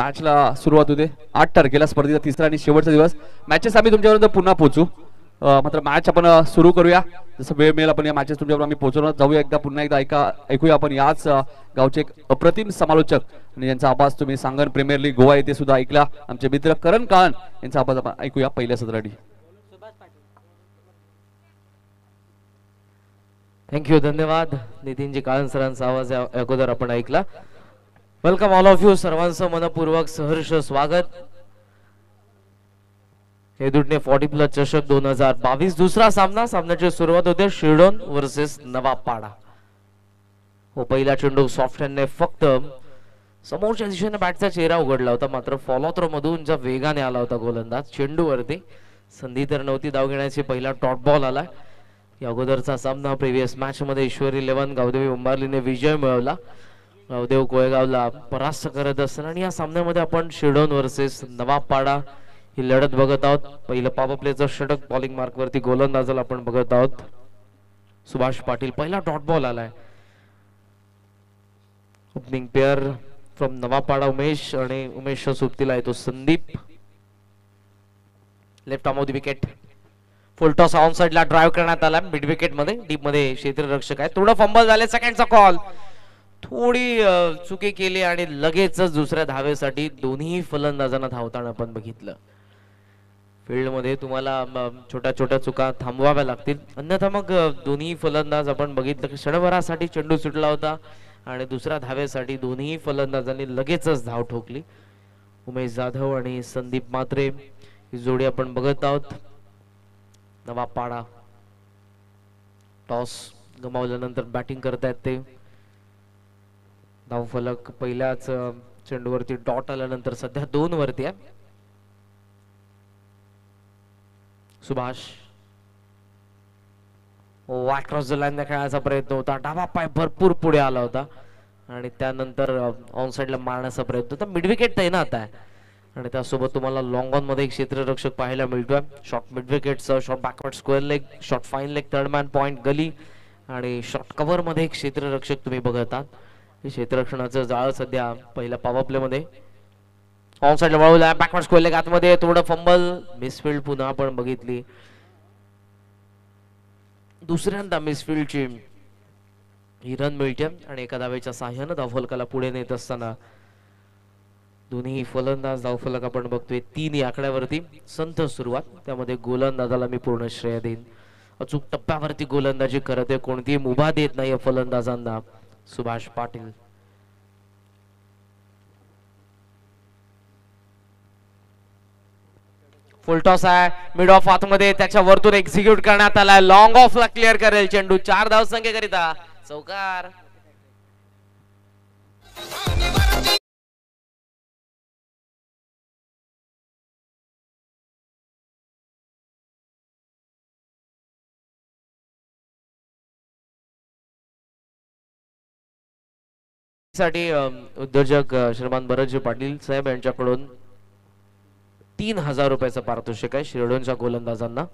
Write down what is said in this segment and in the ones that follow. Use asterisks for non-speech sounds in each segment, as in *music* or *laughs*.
मॅचला सुरुवात होते. आठ तारखेला स्पर्धेचा तिसरा आणि शेवटचा दिवस. मॅचेस आम्ही तुमच्यापर्यंत पुन्हा पोहोचू. मात्र मॅच आपण सुरू करूया. जसं वेळ मिळेल आपण या मॅचेस तुमच्यावर आम्ही पोहोचवणार जाऊया एकदा पुन्हा एकदा ऐका ऐकूया आपण याच गावचे एक अप्रतिम समालोचक. आणि यांचा आवाज तुम्ही सांगन प्रीमियर लीग गोवा येथे सुद्धा ऐकला. आमचे मित्र करण काळन यांचा आवाज आपण ऐकूया पहिल्या सत्रासाठी. थँक्यू धन्यवाद. नितीनजी काळन सरांचा आवाज अगोदर आपण ऐकला. वेलकम ऑल ऑफ यू सर्वांचं मनपूर्वक सहर्ष स्वागत हे दुटणे फॉर्टी प्लस चषक दोन हजार बावीस दुसरा सामना सामन्याची सुरुवात होते शिर्डोन वर्सेस नवापाडा हो पहिला चेंडू सॉफ्ट हँडने फक्त समोरच्या दिशेने बॅटचा चेहरा उघडला होता मात्र फॉलो थ्रो मधून ज्या वेगाने आला होता गोलंदाज चेंडूवरती संधी तर नव्हती धाव घेण्याची पहिला टॉट बॉल आला या अगोदरचा सामना प्रिव्हियस मॅच मध्ये ईश्वरी इलेव्हन गावदेवी उंबारलीने विजय मिळवला गावदेव गोयगावला परास्त करत असताना आणि या सामन्यामध्ये आपण शिडोन वर्सेस नवापाडा ही लढत बघत आहोत. पहिलं पॉवर प्लेचं षटक बॉलिंग मार्क वरती गोलंदाजाला आपण बघत आहोत. सुभाष पाटील पहिला डॉट बॉल आलाय. Opening player from Navapada Umesh आणि उमेश सुप्तीला येतो Sandeep. Left arm off the wicket full toss on साइडला ड्राईव्ह करण्यात आला. मिड विकेटमध्ये डीपमध्ये क्षेत्ररक्षक आहे थोडं फंबल झाले. सेकंडचा कॉल थोडी चुके चुकी केली आणि लगेचच दुसऱ्या धावेसाठी दोन्ही फलंदाजांना धावताना आपण बघितलं. फील्डमध्ये तुम्हाला छोट्या छोट्या चुका थांबवाव्या लागतील. अन्यथा मग दोन्ही फलंदाज आपण बघितलं की क्षणभरासाठी चेंडू सुटला होता आणि दुसऱ्या धावेसाठी दोन्ही फलंदाजांनी लगेचच धाव ठोकली. उमेश जाधव आणि संदीप मात्रे ही जोडी आपण बघत आहोत. नवा पाडा. टॉस गमावल्यानंतर बॅटिंग करतायत ते. धावफलक पहिल्याच चेंडूवरती डॉट आल्यानंतर सध्या दोन वरती आहे. सुभाष. वॅक क्रॉस लाईन खेळायचा प्रयत्न होता. डावा पाय भरपूर पुढे आला होता. आणि त्यानंतर ऑन साईडला मारण्याचा प्रयत्न होता. मिडविकेट तैनात आहे आणि त्यासोबत तुम्हाला लॉंग ऑनमध्ये एक क्षेत्ररक्षक पाहायला मिळतोय. Short मिडविकेटचं short backward square leg short fine leg third man point gully. आणि शॉर्ट कव्हरमध्ये एक क्षेत्ररक्षक तुम्ही बघत आहात हे क्षेत्ररक्षणाचं जाळ सध्या पहिल्या पॉवर मध्ये. ऑन साईडला वळवला बॅकवर्ड स्क्वेअर आतमध्ये थोडं फंबल मिसफिल्ड पुन्हा आपण बघितली. दुसऱ्यांदा मिसफिल्डची ही रन मिळते आणि एका धावेच्या साह्यानं धावफलकाला पुढे नेत असताना दोन्ही फलंदाज धावफलक आपण बघतोय तीन आकड्यावरती. संथ सुरुवात त्यामध्ये गोलंदाजाला मी पूर्ण श्रेय देईन. अचूक टप्प्यावरती गोलंदाजी करत आहे कोणतीही मुभा देत नाही फलंदाजांना. सुभाष पाटील. फुलटॉस आहे. मिड ऑफ आतमध्ये त्याच्या वरतून एक्झिक्यूट करण्यात आलाय. लॉंग ऑफ ला क्लिअर करेल चेंडू. चार धाव संख्येकरिता चौकार. साठी उद्योजक श्रीमान भरतजी पाटील साहेब यांच्याकडून तीन हजार रुपयाचं पारितोषिक आहे शिरडोनच्या गोलंदाजांना.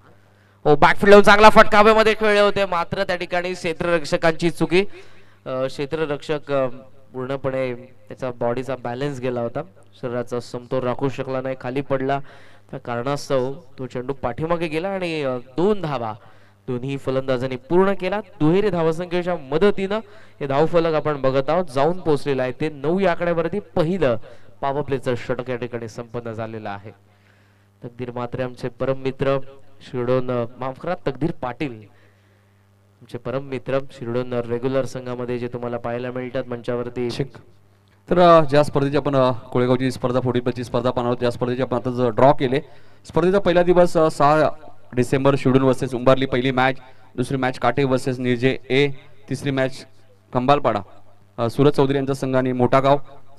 हो बॅकफिल्ड चांगला फटका. हवेमध्ये खेळले होते मात्र त्या ठिकाणी क्षेत्ररक्षकांची चुकी. क्षेत्ररक्षक पूर्णपणे त्याचा बॉडीचा बॅलन्स गेला होता. शरीराचा समतोल राखू शकला नाही खाली पडला. त्या कारणास्तव तो चेंडू पाठीमागे गेला आणि दोन धावा दोन्ही फलंदाजांनी पूर्ण केला. दुहेरी धावसंख्येच्या मदतीनं हे धावफलक आपण बघत आहोत. जाऊन पोहोचलेलं आहे ते नऊ या आकड्यावरती. पहिलं पॉवर प्लेचं षटक या ठिकाणी संपन्न झालेलं आहे. तकदीर मात्रे आमचे परम मित्र शिरडोन माफ करा तकदीर पाटील. आमचे परम मित्र शिरडोन रेग्युलर संघामध्ये जे तुम्हाला पाहायला मिळतात मंचावरती. तर ज्या स्पर्धेची आपण कोळेगावची स्पर्धा फोर्टी स्पर्धा पाहणार त्या स्पर्धेची आपण आता ड्रॉ केले. स्पर्धेचा पहिला दिवस सहा डिसेंबर शिडून वर्सेस उंबारली पहिली मॅच दुसरी मॅच काटे वर्सेस निर्जे ए तिसरी मॅच कंबालपाडा. सूरज सुरज चौधरी यांचा संघ आणि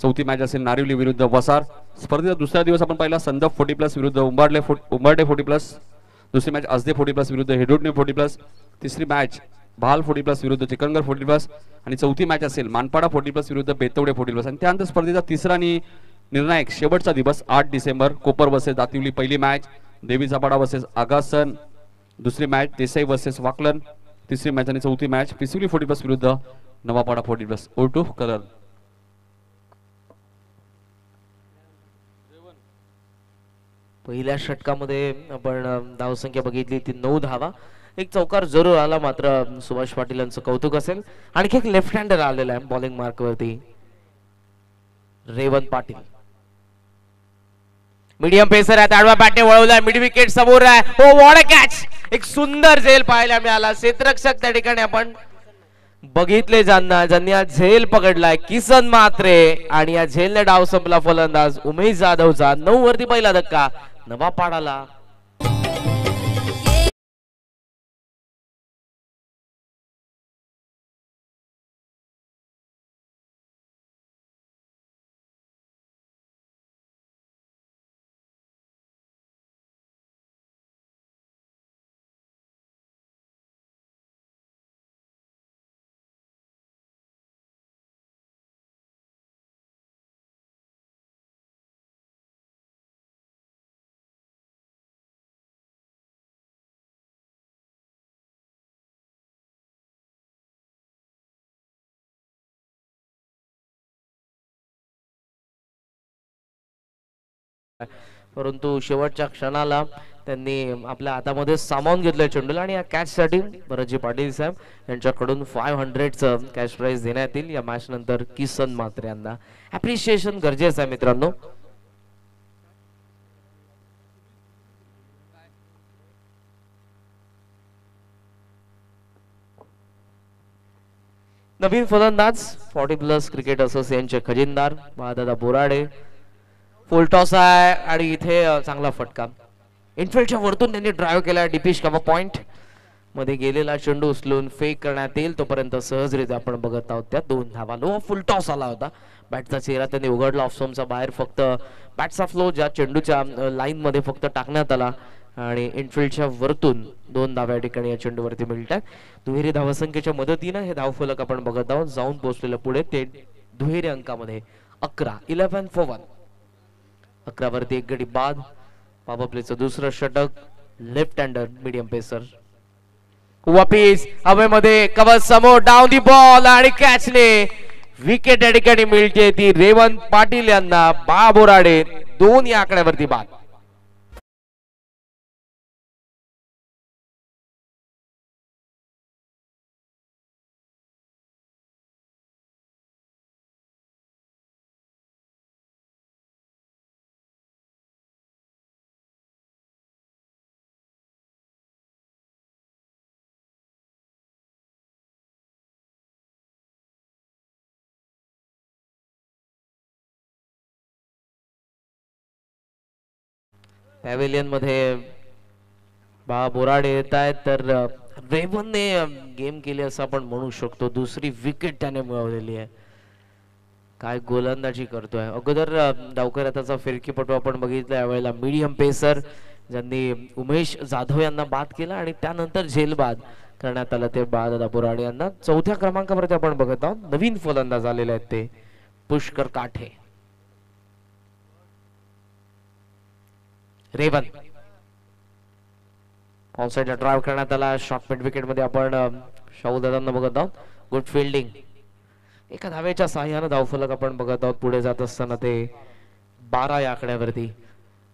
चौथी मॅच असेल नारिवली विरुद्ध वसार. स्पर्धेचा दुसरा दिवस आपण पाहिला संदप फोर्टी प्लस विरुद्ध उंबारले फो उंबारडे फोर्टी प्लस. दुसरी मॅच अजदे फोर्टी प्लस विरुद्ध हेडोडने फोर्टी प्लस. तिसरी मॅच भाल फोर्टी प्लस विरुद्ध चिकनगर फोर्टी प्लस. आणि चौथी मॅच असेल मानपाडा फोर्टी प्लस विरुद्ध बेतवडे फोर्टी प्लस. आणि त्यानंतर स्पर्धेचा तिसरा आणि निर्णायक शेवटचा दिवस आठ डिसेंबर कोपर वर्सेस दातिवली पहिली मॅच देवीचा पाडा वर्सेस आगासन. दुसरी मॅच देसाई वर्सेस वाकलन. तिसरी मॅच आणि चौथी मॅच पिसिवली फोर्टी प्लस विरुद्ध Navapada forty plus O two colour पहिल्या षटकामध्ये आपण धावसंख्या बघितली ती नऊ धावा. एक चौकार जरूर आला मात्र सुभाष पाटील यांचं कौतुक असेल. आणखी एक लेफ्ट हँडर आलेला आहे बॉलिंग मार्कवरती रेवंत पाटील. मीडियम पेसर आहे आडवा बॅटने वळवलाय मिड विकेट समोर आहे. हो वॉट कॅच एक सुंदर झेल पाहायला मिळाला. क्षेत्ररक्षक त्या ठिकाणी आपण बघितले ज्यांना ज्यांनी हा झेल पकडलाय. किसन मात्रे आणि या झेलने डाव संपला फलंदाज. उमेश जाधवचा नऊ वरती पहिला धक्का. नवा पाडाला. परंतु शेवटच्या क्षणाला त्यांनी आपल्या हातामध्ये सामावून घेतलंय चेंडूला आणि या कॅचसाठी भरतजी पाटील साहेब यांच्याकडून फाय हंड्रेडचं कॅश प्राईज देण्यात येईल. या मॅच नंतर किसन मात्र यांना अप्रिशिएशन गरजेचं आहे मित्रांनो. नवीन फलंदाज फॉर्टी प्लस क्रिकेट असोसिएशनचे खजिनदार महादादा बोराडे फुलटॉस आहे आणि इथे चांगला फटका. इनफिल्डच्या वरतून त्यांनी ड्राईव्ह केला डिपिश कवा पॉइंटमध्ये गेलेला चेंडू उचलून फेक करण्यात येईल. तोपर्यंत सहजरित्या आपण बघत आहोत त्या दोन धावा. लो फुलटॉस आला होता. बॅटचा चेहरा त्यांनी उघडला. ऑफसोमचा बाहेर फक्त बॅटचा फ्लो ज्या चेंडूच्या लाईन मध्ये फक्त टाकण्यात आला. आणि इनफिल्डच्या वरतून दोन धाव्या ठिकाणी या चेंडूवरती मिळतात. दुहेरी धावसंख्येच्या मदतीनं हे धावफलक आपण बघत आहोत. जाऊन पोहोचलेलं पुढे ते दुहेरी अंकामध्ये अकरा इलेव्हन फोर वन अकरावरती एक गडी बाद. पापप्लेचं दुसरं षटक. लेफ्ट हँडर मीडियम पेसर वापिस हवेमध्ये कवच समोर डाऊन दी बॉल आणि कॅचने विकेट या ठिकाणी मिळते ती रेवंत पाटील यांना बा बोराडे दोन या आकड्यावरती बाद. पॅवेलियनमध्ये बा बोराडे येत आहेत तर रेवनने गेम केली असं आपण म्हणू शकतो. दुसरी विकेट त्याने मिळवलेली आहे. काय गोलंदाजी करतोय. अगोदर डावकर आताचा फिरकीपटू आपण बघितला यावेळेला मीडियम पेसर ज्यांनी उमेश जाधव यांना बाद केला आणि त्यानंतर झेल बाद करण्यात आलं ते बाद. बोराडे यांना चौथ्या क्रमांकावरती आपण बघत आहोत. नवीन फलंदाज आलेले आहेत ते. पुष्कर काठे. रेवन ऑफसाईडला ड्राईव्ह करण्यात आला. शॉर्ट मिड विकेटमध्ये आपण शाहू दादांना बघत आहोत. गुड फिल्डिंग एका धावेच्या सहाय्यानं धावफलक आपण बघत आहोत. पुढे जात असताना ते बारा या आकड्यावरती.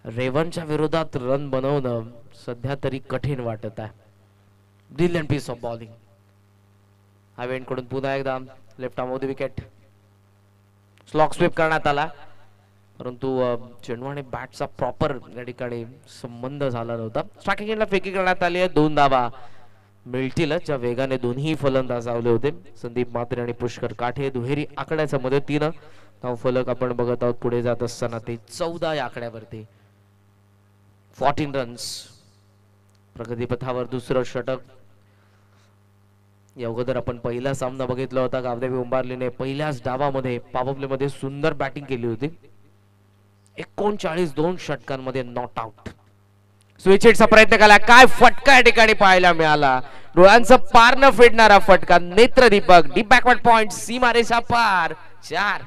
रेवनच्या विरोधात रन बनवणं सध्या तरी कठीण वाटत आहे. ब्रिलियंट पीस ऑफ बॉलिंग हायवेंटकडून पुन्हा एकदा left arm wicket slog sweep करण्यात आला. परंतु चेंडू आणि बॅटचा प्रॉपर या ठिकाणी संबंध झाला नव्हता. स्ट्रायकिंगला फेकी करण्यात आली आहे. दोन धावा मिळतीलच. ज्या वेगाने दोन्ही फलंदाज आवले होते. संदीप मात्रे आणि पुष्कर काठे दुहेरी आकड्याच्या मदतीनं धाव फलक आपण बघत आहोत. पुढे जात असताना ते चौदा या आकड्यावरती. फॉर्टीन रन्स प्रगतीपथावर दुसरं षटक. या अगोदर आपण पहिला सामना बघितला होता. गावदेवी उंबारलीने पहिल्याच डावामध्ये पावपलेमध्ये सुंदर बॅटिंग केली होती. एकोणचाळीस दोन षटकांमध्ये नॉट आउट स्विचिटचा प्रयत्न केला. काय फटका या ठिकाणी पाहायला मिळाला? डोळ्यांचं पार न फेडणारा फटका नेत्रदीपक. डीप बॅकवर्ड पॉइंट सीमारेषा पार. चार.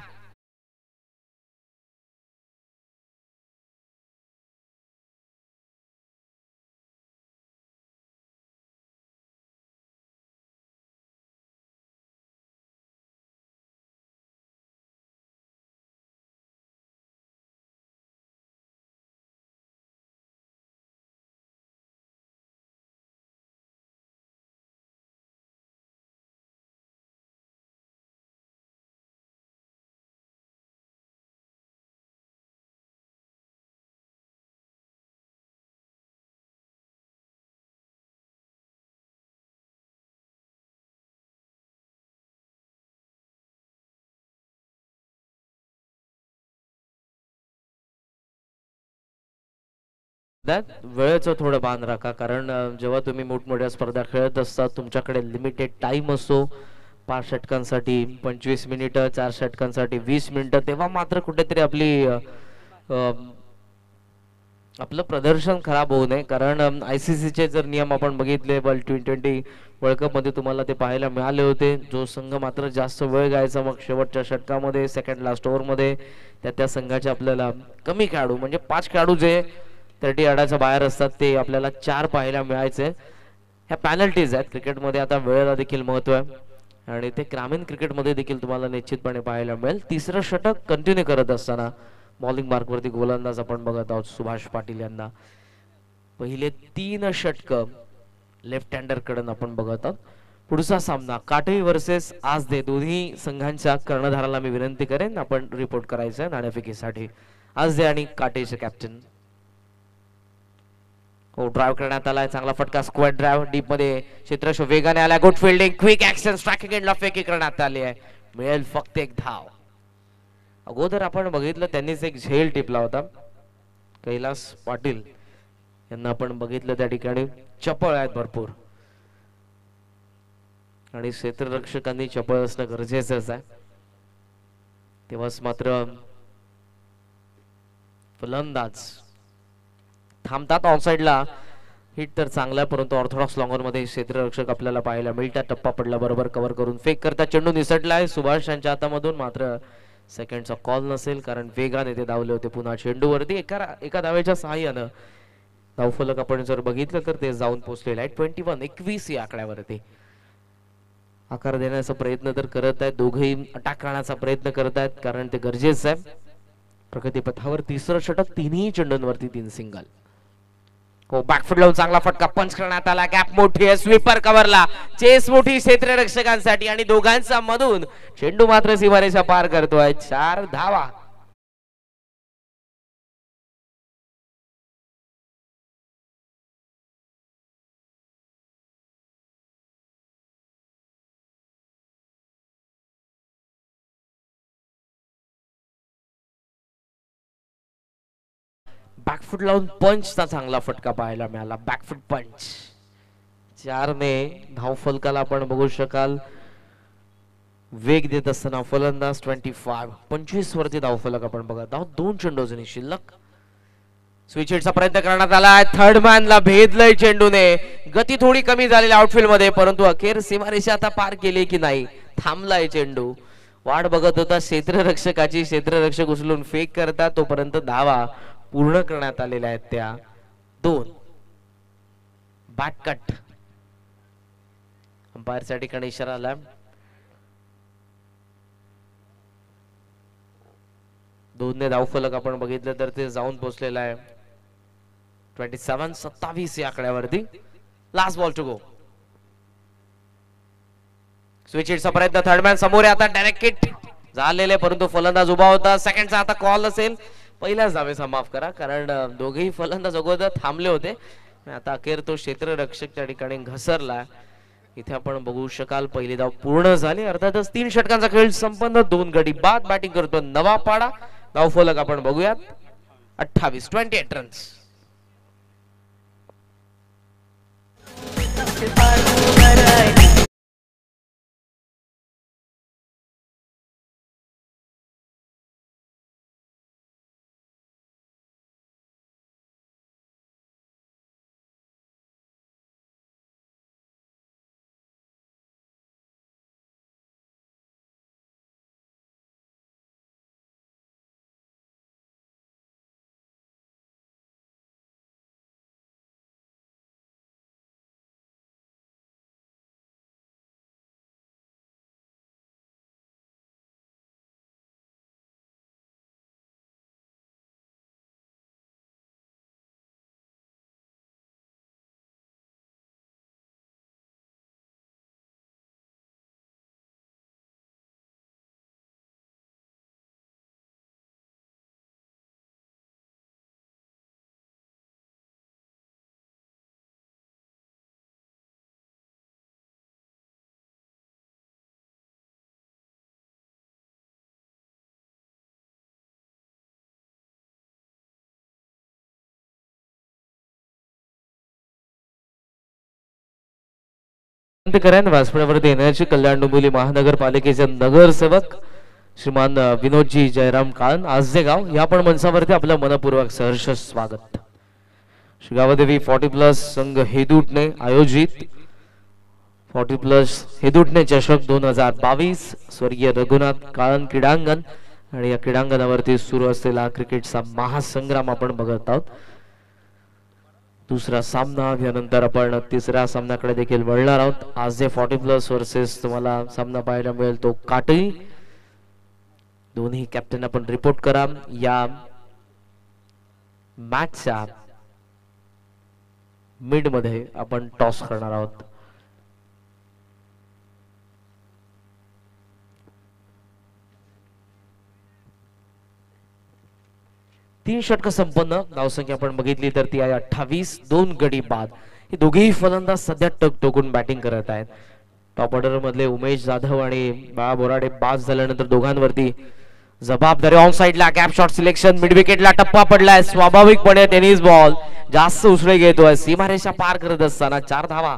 आहेत वेळेचं थोडं भान राखा. कारण जेव्हा तुम्ही मोठमोठ्या स्पर्धा खेळत असता तुमच्याकडे लिमिटेड टाइम असतो. पाच षटकांसाठी पंचवीस मिनिटं चार षटकांसाठी वीस मिनिटं तेव्हा मात्र कुठेतरी आपली आपलं प्रदर्शन खराब होऊ नये. कारण आय सी सीचे जर नियम आपण बघितले वर्ल्ड टी ट्वेंटी वर्ल्ड कपमध्ये तुम्हाला ते पाहायला मिळाले होते. जो संघ मात्र जास्त वेळ गायचा मग शेवटच्या षटकामध्ये सेकंड लास्ट ओव्हरमध्ये त्या त्या संघाचे आपल्याला कमी खेळाडू म्हणजे पाच खेळाडू जे थर्टी यार्डाच्या बाहेर असतात ते आपल्याला चार पाहायला मिळायचे. ह्या पॅनल्टीज आहेत. क्रिकेटमध्ये आता वेळेला देखील महत्त्व आहे. आणि ते ग्रामीण क्रिकेटमध्ये देखील तुम्हाला निश्चितपणे पाहायला मिळेल. तिसरं षटक कंटिन्यू करत असताना बॉलिंग मार्कवरती गोलंदाज आपण बघत आहोत सुभाष पाटील यांना. पहिले तीन षटक लेफ्ट हँडरकडून आपण बघत आहोत. पुढचा सामना काटे वर्सेस आज दे दोन्ही संघांच्या कर्णधाराला मी विनंती करेन आपण रिपोर्ट करायचं आहे नाणेफेकीसाठी. आज दे आणि काटेचे कॅप्टन हो ड्राईव्ह करण्यात आलाय. चांगला फटका स्क्वॅड ड्राईव्ह डीपमध्ये. क्षेत्रश वेगाने आलाय. Good fielding quick action striking एंडला फेकी करण्यात आली आहे. मिळेल फक्त एक धाव. अगोदर आपण बघितलं त्यांनीच एक झेल टिपला होता. कैलास पाटील यांना आपण बघितलं त्या ठिकाणी. चपळ आहेत भरपूर. आणि क्षेत्ररक्षकांनी चपळ असणं गरजेचंच आहे. तेव्हाच मात्र फलंदाज थांबतात ऑफसाईडला हिट तर चांगला परंतु ऑर्थोडॉक्स लॉंगरमध्ये क्षेत्ररक्षक आपल्याला पाहायला मिळतात. टप्पा पडला बरोबर कव्हर करून फेक करता चेंडू निसटला आहे सुभाष यांच्या हातामधून मात्र सेकंडचा कॉल नसेल कारण वेगाने ते धावले होते पुन्हा चेंडूवरती. एका एका धावेच्या सहाय्यानं धावफलक आपण जर बघितलं तर ते जाऊन पोहोचलेलं आहे ट्वेंटी वन एकवीस या आकड्यावरती. आकार देण्याचा प्रयत्न तर करत आहेत. दोघेही अटॅक करण्याचा प्रयत्न करत आहेत कारण ते गरजेचं आहे. प्रगतीपथावर तिसरं षटक तिन्ही चेंडूंवरती तीन सिंगल हो, बॅकफुट लावून चांगला फटका. पंच करण्यात आला. गॅप मोठी आहे. स्वीपर कव्हरला चेस मोठी क्षेत्ररक्षकांसाठी आणि दोघांचा मधून. चेंडू मात्र सीमारेषा पार करतोय. चार धावा. बॅकफुट लावून पंचचा चांगला फटका पाहायला मिळाला. बॅकफुट पंच. चारने धावफलकाला आपण बघू शकाल. वेग देत असताना फलंदाज ट्वेंटी फाय पंचवीस वरती धावफलक आपण बघत धाव दोन चेंडू शिल्लक. स्विच प्रयत्न करण्यात आला थर्ड मॅन ला भेदलंय चेंडूने. गती थोडी कमी झालेली आउटफील्डमध्ये परंतु अखेर सीमारेषा आता पार केली की नाही? थांबलाय चेंडू. वाट बघत होता. क्षेत्ररक्षकाची क्षेत्ररक्षक उचलून फेक करतात तोपर्यंत धावा. पूर्ण करण्यात आलेल्या आहेत त्या. दोन. बॅटकट. अंपायरच्या ठिकाणी इशारा आला दोनने धावफलक आपण बघितलं तर ते जाऊन पोहोचलेलं आहे. ट्वेंटी सेव्हन सत्तावीस या आकड्यावरती. Last ball to go switch चा प्रयत्न थर्डमॅन समोर आता डायरेक्ट किट झालेले परंतु फलंदाज उभा होता. सेकंडचा आता कॉल असेल. पहिल्याच धावेचा माफ करा कारण दोघेही फलंदाज अगोदर थांबले होते. आता अखेर तो क्षेत्ररक्षक त्या ठिकाणी घसरला. इथे आपण बघू शकाल पहिली धाव पूर्ण झाली. अर्थातच तीन षटकांचा खेळ संपन्न. दोन गडी बाद. बॅटिंग करतो नवा पाडा धाव फलक आपण बघूयात. अठ्ठावीस ट्वेंटी एट *laughs* रन्स करेन. व्यासपीठावरती येण्याची कल्याण डोंबिवली महानगरपालिकेचे नगरसेवक श्रीमान विनोदजी जयराम काळन. आजदेगाव या पण मंचावरती आपलं मनपूर्वक सहर्ष स्वागत. श्री फॉर्टी प्लस संघ हेदूटने आयोजित फॉर्टी प्लस हेदूटने चषक दोन हजार बावीस. स्वर्गीय रघुनाथ काळन क्रीडांगण. आणि या क्रीडांगणावरती सुरू असलेला क्रिकेटचा महासंग्राम आपण बघत आहोत. दुसरा सामना यानंतर आपण तिसऱ्या सामन्याकडे देखील वळणार आहोत. आज जे फॉर्टी प्लस वर्सेस तुम्हाला सामना पाहायला मिळेल तो काटळी दोन्ही कॅप्टन आपण रिपोर्ट करा. या मॅचच्या मिडमध्ये आपण टॉस करणार आहोत. तीन षटक संपन्न धावसंख्या आपण बघितली तर ती आहे अठ्ठावीस दोन गडी बाद. हे दोघेही फलंदाज सध्या टक टोकून बॅटिंग करत आहेत. टॉप ऑर्डर मधले उमेश जाधव आणि बाळा बोराडे बाद झाल्यानंतर दोघांवरती जबाबदारी ऑन साइडला गॅप शॉट सिलेक्शन मिड विकेटला टप्पा पडलाय. स्वाभाविकपणे टेनिस बॉल जास्त उसळे घेतोय. सीमारेषा पार करत असताना चार धावा.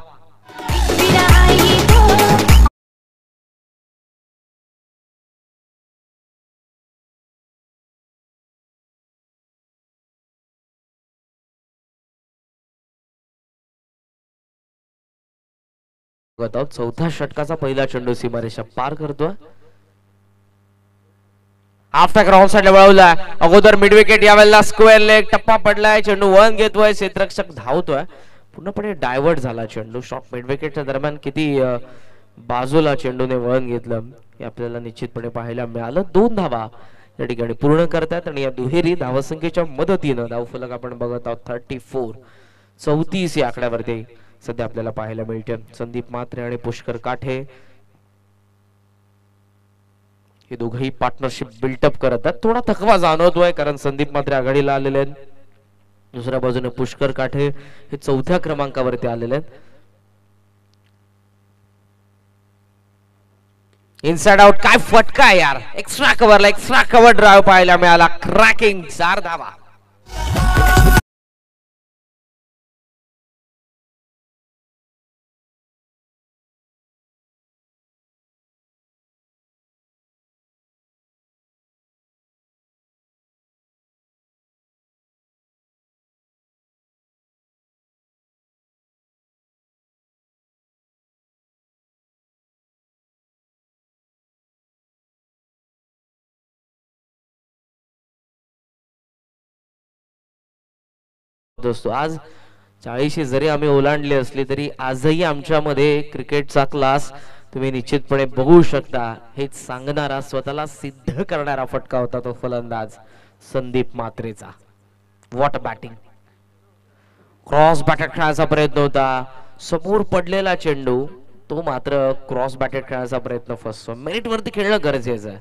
आहोत. चौथ्या षटकाचा पहिला चेंडू सीमारेषा पार करतोय. हाफ टॅकरसाठी साइडला वळवला अगोदर मिड विकेट यावेळेला स्क्वेअर लेग टप्पा पडलाय. चेंडू वळण घेतोय. क्षेत्रक्षक धावतोय. पूर्णपणे डायव्हर्ट झाला चेंडू. शॉट मिड विकेटच्या दरम्यान किती बाजूला चेंडूने वळण घेतलं हे आपल्याला निश्चितपणे पाहायला मिळालं. दोन धावा या ठिकाणी पूर्ण करतात आणि या दुहेरी धावसंख्येच्या मदतीनं धावफलक आपण बघत आहोत. थर्टी फोर चौतीस या आकड्यावरती. सध्या आपल्याला पाहायला मिळते. संदीप मात्रे आणि पुष्कर काठे हे दोघंही पार्टनरशिप बिल्टअप करत आहेत थोडा थकवा जाणवतोय कारण संदीप मात्रे आघाडीला आलेले आहेत. दुसऱ्या बाजूने पुष्कर काठे हे चौथ्या क्रमांकावरती आलेले आहेत. इनसाइड आउट काय फटका यार. एक्स्ट्रा कव्हरला एक्स्ट्रा कव्हर ड्राईव्ह पाहायला मिळाला. क्रॅकिंग चार धावा असतो. आज चाळीशी जरी आम्ही ओलांडली असली तरी आजही आमच्यामध्ये क्रिकेटचा क्लास तुम्ही निश्चितपणे बघू शकता. हेच सांगणारा स्वतःला सिद्ध करणारा फटका होता तो फलंदाज संदीप मात्रेचा वॉट बॅटिंग क्रॉस बॅटेड खेळायचा प्रयत्न होता. समोर पडलेला चेंडू तो मात्र क्रॉस बॅटेड खेळायचा प्रयत्न फसतो. मेरिट वरती खेळणं गरजेचं आहे.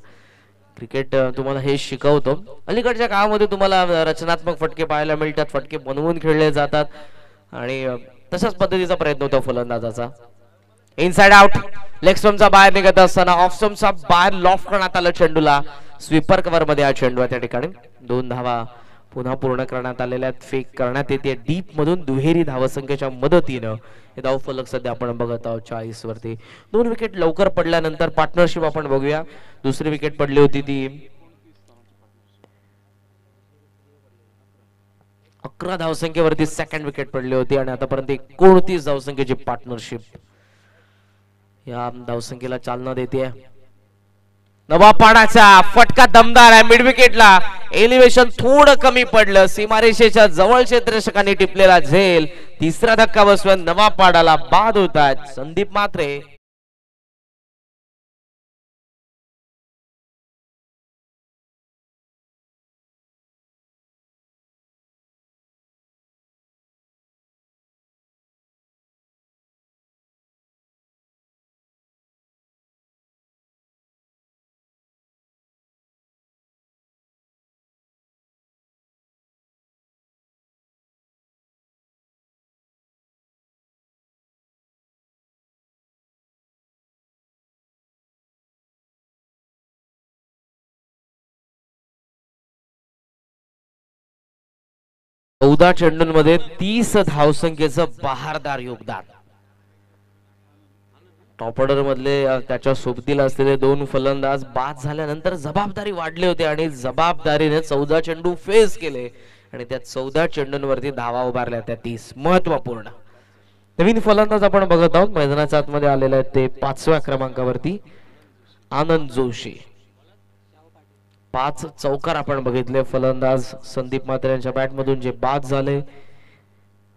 क्रिकेट तुम्हाला हे शिकवतो. अलीकडच्या काळामध्ये तुम्हाला रचनात्मक फटके पाहायला मिळतात फटके बनवून खेळले जातात. आणि तशाच पद्धतीचा प्रयत्न होतो फलंदाजाचा. इनसाइड आउट लेग स्टम्पचा बाहेर निघत असताना ऑफ स्टम्पचा बाहेर लॉफ करण्यात आलं चेंडूला. स्वीपर कव्हरमध्ये हा चेंडू आहे त्या ठिकाणी. दोन धावा. पुन्हा पूर्ण करण्यात आलेल्या फेक करण्यात येते. डीप मधून दुहेरी धावसंख्येच्या मदतीनं हे धाव फलक सध्या आपण बघत आहोत चाळीस वरती दोन विकेट लवकर पडल्यानंतर पार्टनरशिप आपण बघूया. दुसरी विकेट पडली होती ती. अकरा धावसंख्येवरती सेकंड विकेट पडली होती आणि आतापर्यंत एकोणतीस धावसंख्येची पार्टनरशिप या धावसंख्येला चालना देते. नवापाडाचा फटका दमदार आहे मिडविकेटला एलिव्हेशन थोडं कमी पडलं. सीमारेषेच्या जवळ क्षेत्ररक्षकांनी टिपलेला झेल. तिसरा धक्का बसवून नवापाडाला बाद होत आहेत. संदीप मात्रे चौदा चेंडूंमध्ये तीस धावसंख्येचं बहारदार योगदान. टॉप ऑर्डर मधले त्याच्या सोबतीला असलेले दोन फलंदाज बाद झाल्यानंतर जबाबदारी वाढली होती आणि जबाबदारीने चौदा चेंडू फेस केले. आणि त्या चौदा चेंडूंवरती धावा उभारल्या त्या तीस. महत्त्वपूर्ण नवीन फलंदाज आपण बघत आहोत. मैदानाच्या आतमध्ये आलेले आहेत ते पाचव्या क्रमांकावरती आनंद जोशी. पाच चौकार आपण बघितले. फलंदाज संदीप मात्र यांच्या बॅटमधून जे बाद झाले.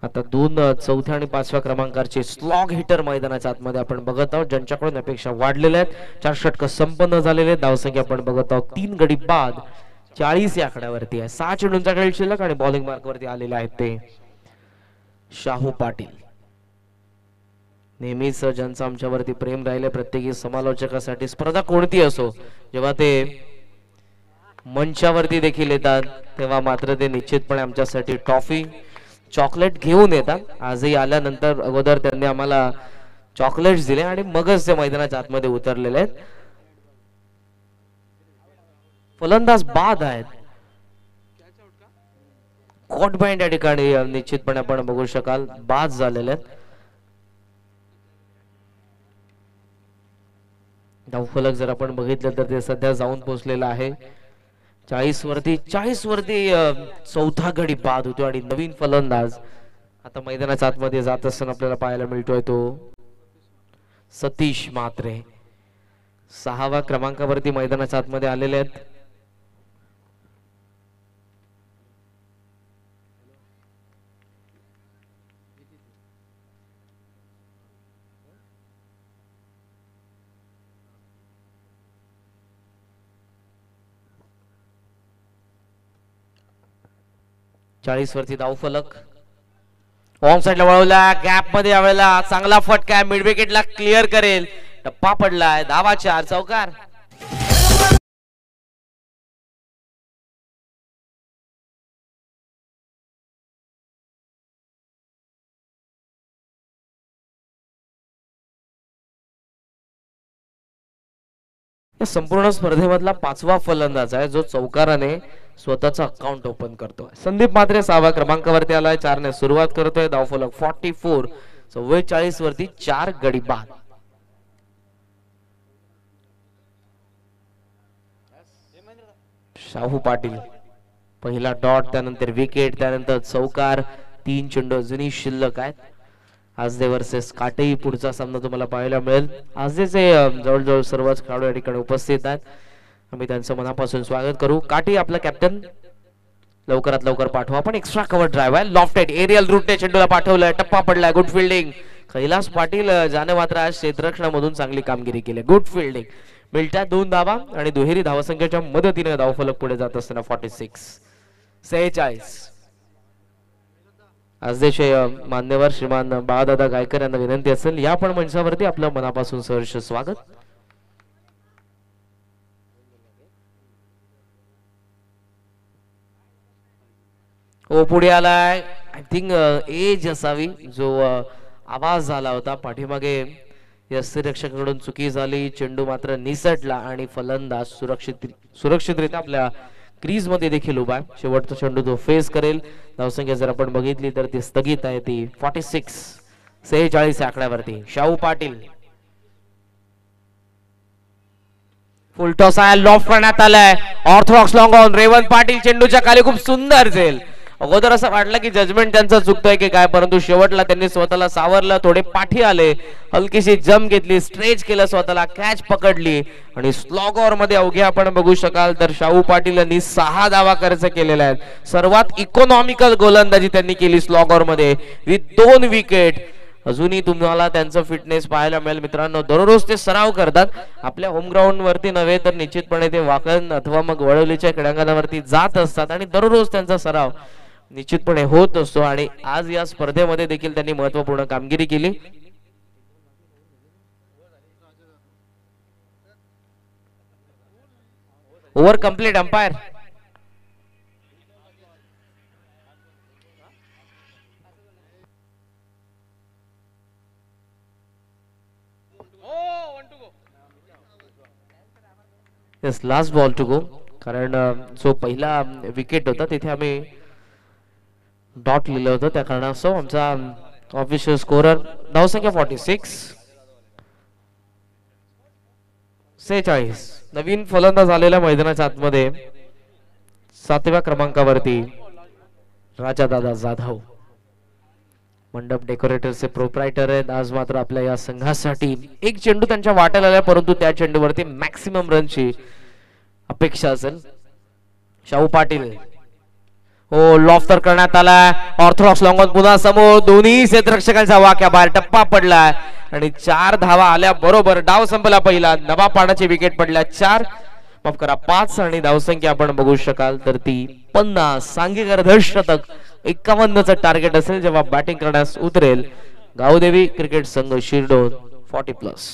आता दोन चौथ्या आणि पाचव्या क्रमांकाचे स्लॉग हिटर मैदानाच्या आतमध्ये आपण बघत आहोत. ज्यांच्याकडून अपेक्षा वाढलेल्या आहेत. चार षटक संपन्न झालेले आहेत. धावसंख्या आपण बघत आहोत. तीन गडी बाद चाळीस या आकड्यावरती आहे. सहा चेंडूंचा खेळ शिल्लक आणि बॉलिंग मार्कवरती आलेले आहेत ते. शाहू पाटील. नेहमीच ज्यांचं आमच्यावरती प्रेम राहिले प्रत्येकी समालोचकासाठी स्पर्धा कोणती असो जेव्हा ते मंचावरती देखील येतात. तेव्हा मात्र ते निश्चितपणे आमच्यासाठी ट्रॉफी चॉकलेट घेऊन येतात. आजही आल्यानंतर अगोदर त्यांनी आम्हाला चॉकलेट्स दिले आणि मगच ते मैदानाच्या आतमध्ये उतरलेले आहेत. फलंदाज बाद आहेत. कॉट बँड या ठिकाणी निश्चितपणे आपण बघू शकाल बाद झालेले आहेत. धावफलक जर आपण बघितलं तर ते सध्या जाऊन पोहोचलेलं आहे. चाळीस वरती चाळीस वरती चौथा गडी बाद होतो आणि नवीन फलंदाज आता मैदानाच्या आतमध्ये जात असताना आपल्याला पाहायला मिळतोय तो. सतीश मात्रे सहाव्या क्रमांकावरती मैदानाच्या आतमध्ये आलेले आहेत. चाळीस वरती धावफलक ऑन साईडला वळवला गॅपमध्ये यावेळेला चांगला फटका मिड विकेटला क्लिअर करेल. टप्पा पडलाय धावा चार चौकार. या संपूर्ण स्पर्धेमधला पाचवा फलंदाज आहे जो चौकाराने स्वतःचा अकाउंट ओपन करतोय. संदीप मात्रे सहाव्या क्रमांकावरती आलाय. चारने सुरुवात करतोय. धावफलक फॉर्टी फोर चव्वेचाळीस वरती चार गडी बाद. शाहू पाटील. पहिला डॉट त्यानंतर विकेट त्यानंतर चौकार तीन चेंडू अजूनही शिल्लक आहेत. आजदे वर्सेस काटेही पुढचा सामना तुम्हाला पाहायला मिळेल. आजदेचे जवळजवळ सर्वच खेळाडू या ठिकाणी उपस्थित आहेत. आम्ही त्यांचं मनापासून स्वागत करू. काठी आपला कॅप्टन लवकरात लवकर पाठवा. पण एक्स्ट्रा कव्हर ड्राईव्ह आहे. लॉफ्टेड एरियल रूटने चेंडूला पाठवलंय. टप्पा पडलाय. गुड फिल्डिंग कैलास पाटील जाने मात्र आज क्षेत्ररक्षणामधून चांगली कामगिरी केली. गुड फिल्डिंग मिळत्या दोन धावा आणि दुहेरी धावसंख्येच्या मदतीने धावफलक पुढे जात असताना फॉर्टी सिक्स सेहेचाळीस. आज देशे मान्यवर श्रीमान बाळदादा गायकर यांना विनंती असेल या पण मंचावरती आपलं मनापासून सहर्ष स्वागत. ओ पुढे आलाय आय थिंक एज असावी. जो uh, आवाज झाला होता पाठीमागे यष्टीरक्षकाकडून चुकी झाली. चेंडू मात्र निसटला आणि फलंदाज सुरक्षित सुरक्षितरित्या आपल्या क्रीजमध्ये देखील उभा आहे. शेवटचा चेंडू तो फेस करेल. धावसंख्या जर आपण बघितली तर ती स्थगित आहे. ती फॉर्टी सिक्स सेहेचाळीस या आकड्यावरती. शाहू पाटील. फुल टॉस आहे. लॉफ्ट करण्यात आलाय. Orthodox long on Revant Patil चेंडूच्या खाली खूप सुंदर झेल. अगोदर असं वाटलं की जजमेंट त्यांचं चुकतोय की काय परंतु शेवटला त्यांनी स्वतःला सावरलं थोडे पाठी आले. हलकीशी जम घेतली स्ट्रेच केलं स्वतःला कॅच पकडली. आणि स्लॉगॉरमध्ये अवघे आपण बघू शकाल तर शाहू पाटील यांनी सहा धावा खर्च केलेला आहेत. सर्वात इकॉनॉमिकल गोलंदाजी त्यांनी केली स्लॉगॉरमध्ये. विथ दोन विकेट अजूनही तुम्हाला त्यांचं फिटनेस पाहायला मिळेल. मित्रांनो दररोज ते सराव करतात. आपल्या होम ग्राउंड वरती नव्हे तर निश्चितपणे ते वाकण अथवा मग वळवलीच्या क्रीडांगणावरती जात असतात आणि दररोज त्यांचा सराव निश्चितपणे होत असतो आणि आज या स्पर्धेमध्ये देखील त्यांनी महत्त्वपूर्ण कामगिरी केली. Over complete umpire last ball to go कारण जो पहिला विकेट होता तिथे आम्ही डॉट लिहिलं होतं. त्या कारणास्तव आमचा ऑफिशियल स्कोरर धावसंख्या फॉर्टी सिक्स सेहेचाळीस. नवीन फलंदाज आलेल्या मैदानाच्या आतमध्ये सातव्या क्रमांकावरती राजादादा जाधव. मंडप डेकोरेटरचे प्रोप्रायटर आहेत. आज मात्र आपल्या या संघासाठी एक चेंडू त्यांच्या वाट्याला आला परंतु त्या चेंडूवरती मॅक्सिमम रनची अपेक्षा असेल. शाहू पाटील. हो लॉफ्टर करण्यात आला ऑर्थोडॉक्स लॉंगॉन पुन्हा समोर दोन्ही क्षेत्ररक्षकांचा वाक्या बाहेर टप्पा पडलाय. आणि चार धावा आल्या बरोबर. डाव संपला पहिला. नवा पाडाची विकेट पडल्या चार. माफ करा पाच आणि धावसंख्या आपण बघू शकाल तर ती पन्नास. सांघिक अर्धशतक एकावन्नचं टार्गेट असेल जेव्हा बॅटिंग करण्यास उतरेल. गावदेवी क्रिकेट संघ शिरडोन फॉर्टी प्लस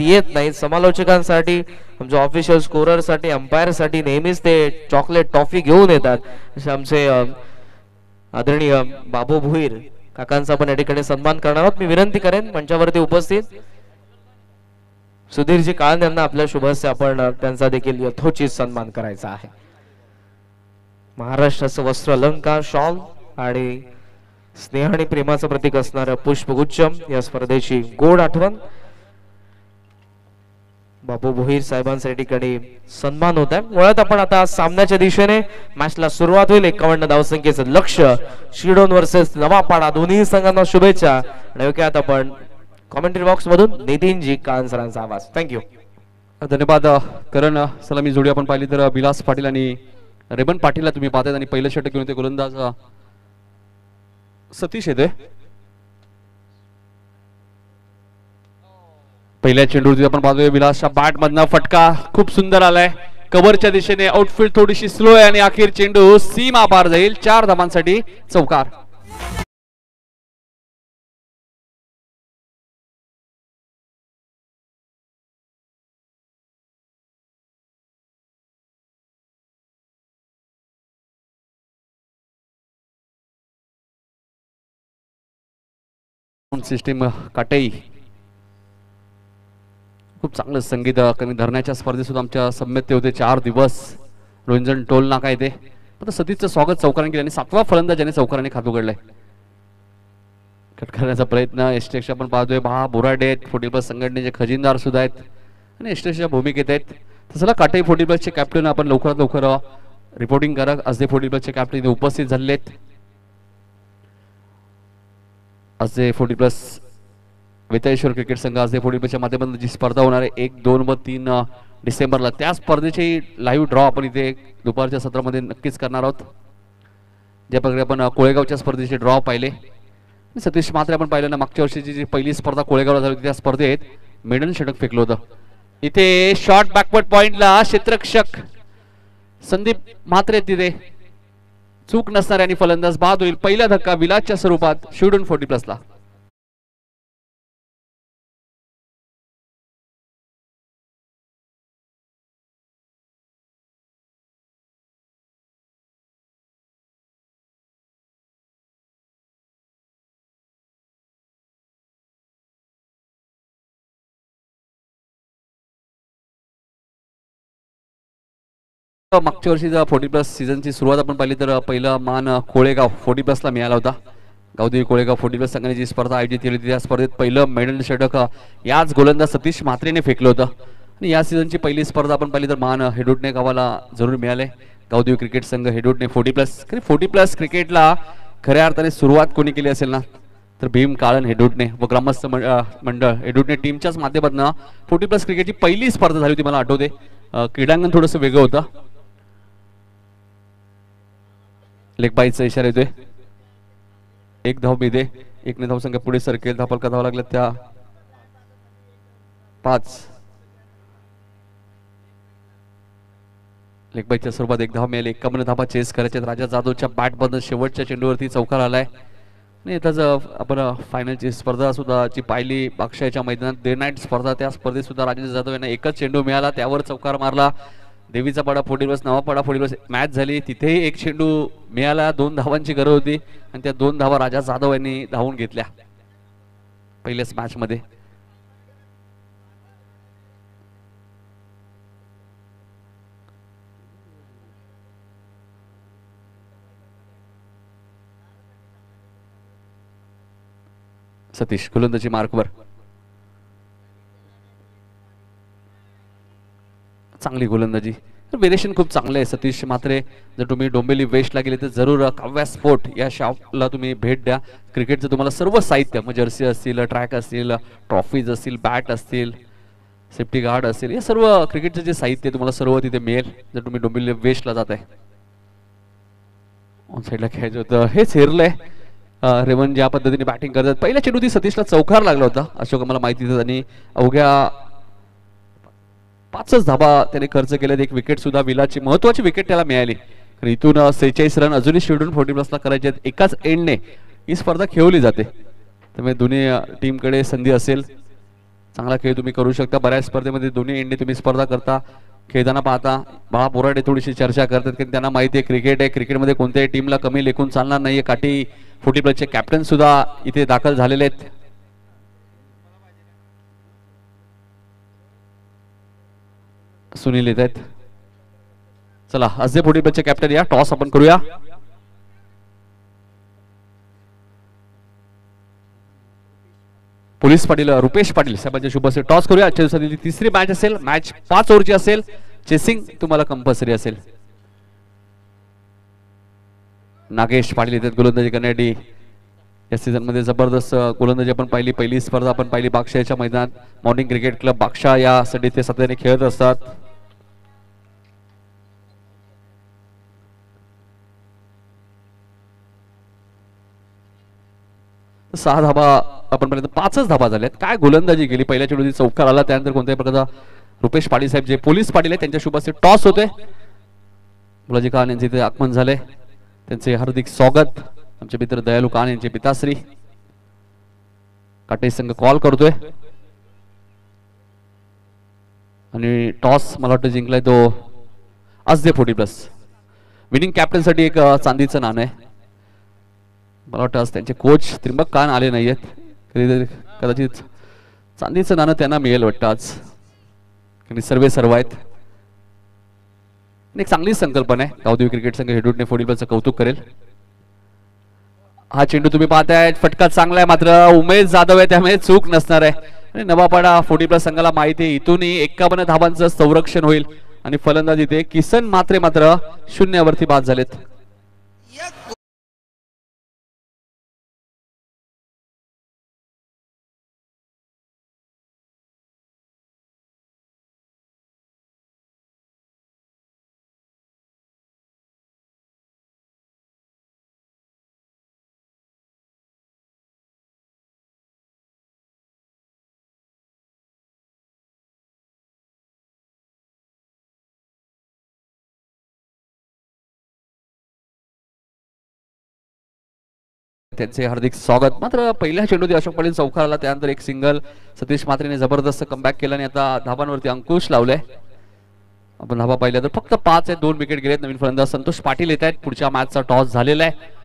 येत नाही समालोचकांसाठी आमच्या ऑफिशियल स्कोररसाठी अंपायरसाठी नेहमीच ते चॉकलेट टॉफी घेऊन येतात. असे आमचे आदरणीय बाबू भुईर काकांचा आपण या ठिकाणी सन्मान करणार आहोत. मी विनंती करेन मंचावरती उपस्थित. सुधीरजी काळन यांना आपल्या शुभस्य आपण त्यांचा देखील यथोचित सन्मान करायचा आहे. महाराष्ट्राचं वस्त्र अलंकार शॉल आणि स्नेह आणि प्रेमाचं प्रतीक असणारं पुष्पगुच्छम या स्पर्धेची गोड आठवण. बाबू भोईर साहेबांच्या ठिकाणी सन्मान होत आहे. मुळात आपण आता सामन्याच्या दिशेने मॅचला सुरुवात होईल. एकावन्न धावसंख्येचं लक्ष शिडोन वर्सेस नवापाडा दोन्ही संघांना शुभेच्छा. आणि ऐकूयात आपण कॉमेंट्री बॉक्स मधून नितीनजी कानसरांचा आवाज. थँक्यू धन्यवाद करण. सलामी जोडी आपण पाहिली तर विलास पाटील आणि रेबन पाटीलला तुम्ही पाहतात आणि पहिलं षटक घेऊन ते गोलंदाज सतीश येते पहिल्या चेंडूवरती आपण पाहतोय विलासच्या बॅट मधनं फटका खूप सुंदर आलाय. कव्हरच्या दिशेने आउटफील्ड थोडीशी स्लो आहे आणि अखेर चेंडू सीमा पार जाईल. चार धावांसाठी चौकार. सिस्टीम काटेई. खूप चांगलं संगीत कमी धरण्याच्या स्पर्धेत सुद्धा आमच्या सम्यते होते. चार दिवस रुंजन टोल नाका येते आता सतीशचं स्वागत चौकाराने केलं आणि सातवा फलंदाज ज्याने चौकारांनी खात उघडलाय. कट करण्याचा प्रयत्न. एस्टेक्सच्या आपण पाहतोय. भा बोराडे आहेत. फोर्टी प्लस संघटनेचे खजिनदार सुद्धा आहेत. आणि एस्टेक्सच्या भूमिकेत आहेत. तसं काटे फोर्टी प्लसचे कॅप्टन आपण लवकरात लवकर रिपोर्टिंग करा. आज फोर्टी प्लसचे कॅप्टन इथे उपस्थित झाले आहेत आज फोर्टी प्लस वेताळेश्वर क्रिकेट संघ आज फोर्टी माध्यमातून जी स्पर्धा होणार आहे एक दोन व तीन डिसेंबरला. त्या स्पर्धेची लाईव्ह ड्रॉ आपण इथे दुपारच्या सत्रामध्ये नक्कीच करणार आहोत. ज्या प्रकारे आपण कोळेगावच्या स्पर्धेचे ड्रॉ पाहिले. सतीश मात्रे आपण पाहिलं ना मागच्या वर्षीची जी पहिली स्पर्धा कोळेगावला झाली होती त्या स्पर्धेत मेडन षटक फेकलं होतं. इथे शॉर्ट बॅकवर्ड पॉइंटला क्षेत्रक्षक संदीप म्हात्रे तिथे. चूक नसणारे आणि फलंदाज बाद होईल पहिला धक्का विलासच्या स्वरूपात शिवडून फोर्टी प्लसला मागच्या वर्षी जर फोर्टी प्लस सीझनची सुरुवात आपण पाहिली तर पहिला मान कोळेगाव फोर्टी प्लसला मिळाला होता. गावदेवी कोळेगाव फोर्टी प्लस संघाने जी स्पर्धा आयोजित केली होती. त्या स्पर्धेत पहिलं मेडल षटक याच गोलंदाज सतीश म्हात्रेने फेकलं होतं. आणि या सीझनची पहिली स्पर्धा आपण पाहिली तर मान अ, हेडोटने गावाला जरूर मिळाले. गावदेवी क्रिकेट संघ हेडोटने फोर्टी प्लस खरी फोर्टी प्लस क्रिकेटला खऱ्या अर्थाने सुरुवात कोणी केली असेल ना? तर भीम काळन हेडूटने व ग्रामस्थ मंडळ हेडूटने टीमच्याच माध्यमातून फोर्टी प्लस क्रिकेटची पहिली स्पर्धा झाली होती मला आठवते. क्रीडांगण थोडंसं वेगळं होतं. लेगबाईचा इशारा येतोय. एक धाव मिळते एकने धाव संख्या पुढे सरकेल. धापलका धाव लागल्या त्या पाच. लेगबाईच्या स्वरूपात एक धाव मिळाली. एकावन्न धाबा चेस करायचे राजा जाधवच्या बॅट बंद शेवटच्या चेंडूवरती चौकार आलाय. आणि त्याच आपण फायनलची स्पर्धा सुद्धा जी पाहिली बाक्षाच्या मैदानात डे नाईट स्पर्धा त्या स्पर्धेत सुद्धा राजेंद्र जाधव यांना एकच चेंडू मिळाला. त्यावर चौकार मारला. देवीचा पाडा फोर्टी बस नवा पाडा फोर्टी बस मॅच झाली. तिथेही एक चेंडू मिळाला दोन धावांची गरज होती. आणि त्या दोन धावा राजा जाधव यांनी धावून घेतल्या. पहिल्याच मॅच मध्ये. सतीश गोलंदाजी मार्कवर. चांगली गोलंदाजी. वेरिएशन खूप चांगलं आहे. सतीश मात्रे जर तुम्ही डोंबिवली वेस्टला गेले तर जरूर काव्या स्पोर्ट या शॉपला तुम्ही भेट द्या. क्रिकेटचं तुम्हाला सर्व साहित्य मग जर्सी असतील ट्रॅक असतील ट्रॉफीज असतील बॅट असतील सेफ्टी गार्ड असेल हे सर्व क्रिकेटचं जे साहित्य तुम्हाला सर्व तिथे मिळेल जर तुम्ही डोंबिवली वेस्टला जात आहे. ऑन साईडला खेळायचं होतं. हेच हेरलंय. रेवन ज्या पद्धतीने बॅटिंग करतात पहिल्या चेंडूती सतीशला चौकार लागला होता. अशोक मला माहिती आणि अवघ्या पाचच धाबा त्याने खर्च केल्यात एक विकेट सुद्धा विलाची महत्वाची विकेट त्याला मिळाली. कारण इथून सेहेचाळीस रन अजूनही शेड्यूल फोर्टी प्लसला करायचे आहेत. एकाच एंडने ही स्पर्धा खेळवली जाते. त्यामुळे दोन्ही टीमकडे संधी असेल. चांगला खेळ तुम्ही करू शकता. बऱ्याच स्पर्धेमध्ये दोन्ही एंडने तुम्ही स्पर्धा करता. खेळताना पाहता. बा बोराडे थोडीशी चर्चा करतात की त्यांना माहिती आहे क्रिकेट आहे. क्रिकेटमध्ये कोणत्याही टीमला कमी लेखून चालणार नाही आहे काठी फोर्टी प्लसचे कॅप्टन सुद्धा इथे दाखल झालेले आहेत. सुनील येत आहेत. चला असे पुढे कॅप्टन या. टॉस आपण करूया. पोलीस पाटील रुपेश पाटील साहेबांच्या शुभ असेल. टॉस करूया. आजच्या दिवसातील तिसरी मॅच असेल मॅच पाच ओव्हरची असेल. चेसिंग तुम्हाला कंपल्सरी असेल. नागेश पाटील येतात गोलंदाजी करण्यासाठी. या सीझनमध्ये जबरदस्त गोलंदाजी आपण पाहिली. पहिली स्पर्धा आपण पाहिली बागशाच्या मैदानात. मॉर्निंग क्रिकेट क्लब बागशा यासाठी ते सध्याने खेळत असतात. सहा धाबा आपण पर्यंत पाचच धाबा झाल्यात काय गोलंदाजी केली? पहिल्या चेंडूची चौकार आला त्यानंतर कोणत्याही प्रकारचा रुपेश पाटील साहेब जे पोलीस पाटील आहेत त्यांच्या शुभाचे टॉस होते मुलाजी खान यांचे इथे आगमन झाले त्यांचे हार्दिक स्वागत. आमचे मित्र दयालू खान यांचे पिताश्री. काटे संघ कॉल करतोय. आणि टॉस मला वाटतं जिंकलाय तो. आज दे फोर्टी प्लस. विनिंग कॅप्टनसाठी एक चांदीचं नाणं आहे. मला वाटतं आज त्यांचे कोच त्रिंबक कान आले नाहीयेत. आहेत कदाचित चांदीचं नाणं त्यांना मिळेल वाटतं आज. कारण सर्वे सर्व आहेत एक चांगली संकल्पना आहे. गावदेवी क्रिकेट संघ हेडूटने फोडीलचं कौतुक करेल. हा चेंडू तुम्ही पाहताय फटका चांगला आहे मात्र उमेश जाधव आहे त्यामुळे चूक नसणार आहे. आणि नवापाडा फोर्टी प्लस संघाला माहिती आहे इथूनही एकावन्न धाबांचं संरक्षण होईल. आणि फलंदाज इथे किसन मात्रे मात्र शून्यावरती बाद झालेत. त्यांचे हार्दिक स्वागत. मात्र पहिल्या चेंडूती अशोक पाटील चौकार आला त्यानंतर एक सिंगल. सतीश मात्रेने जबरदस्त कमबॅक केला आणि आता धाबांवरती अंकुश लावलाय. आपण धाबा पाहिल्या तर फक्त पाच आहेत दोन विकेट गेलेत. नवीन फलंदाज संतोष पाटील येत आहेत पुढच्या मॅचचा टॉस झालेला आहे.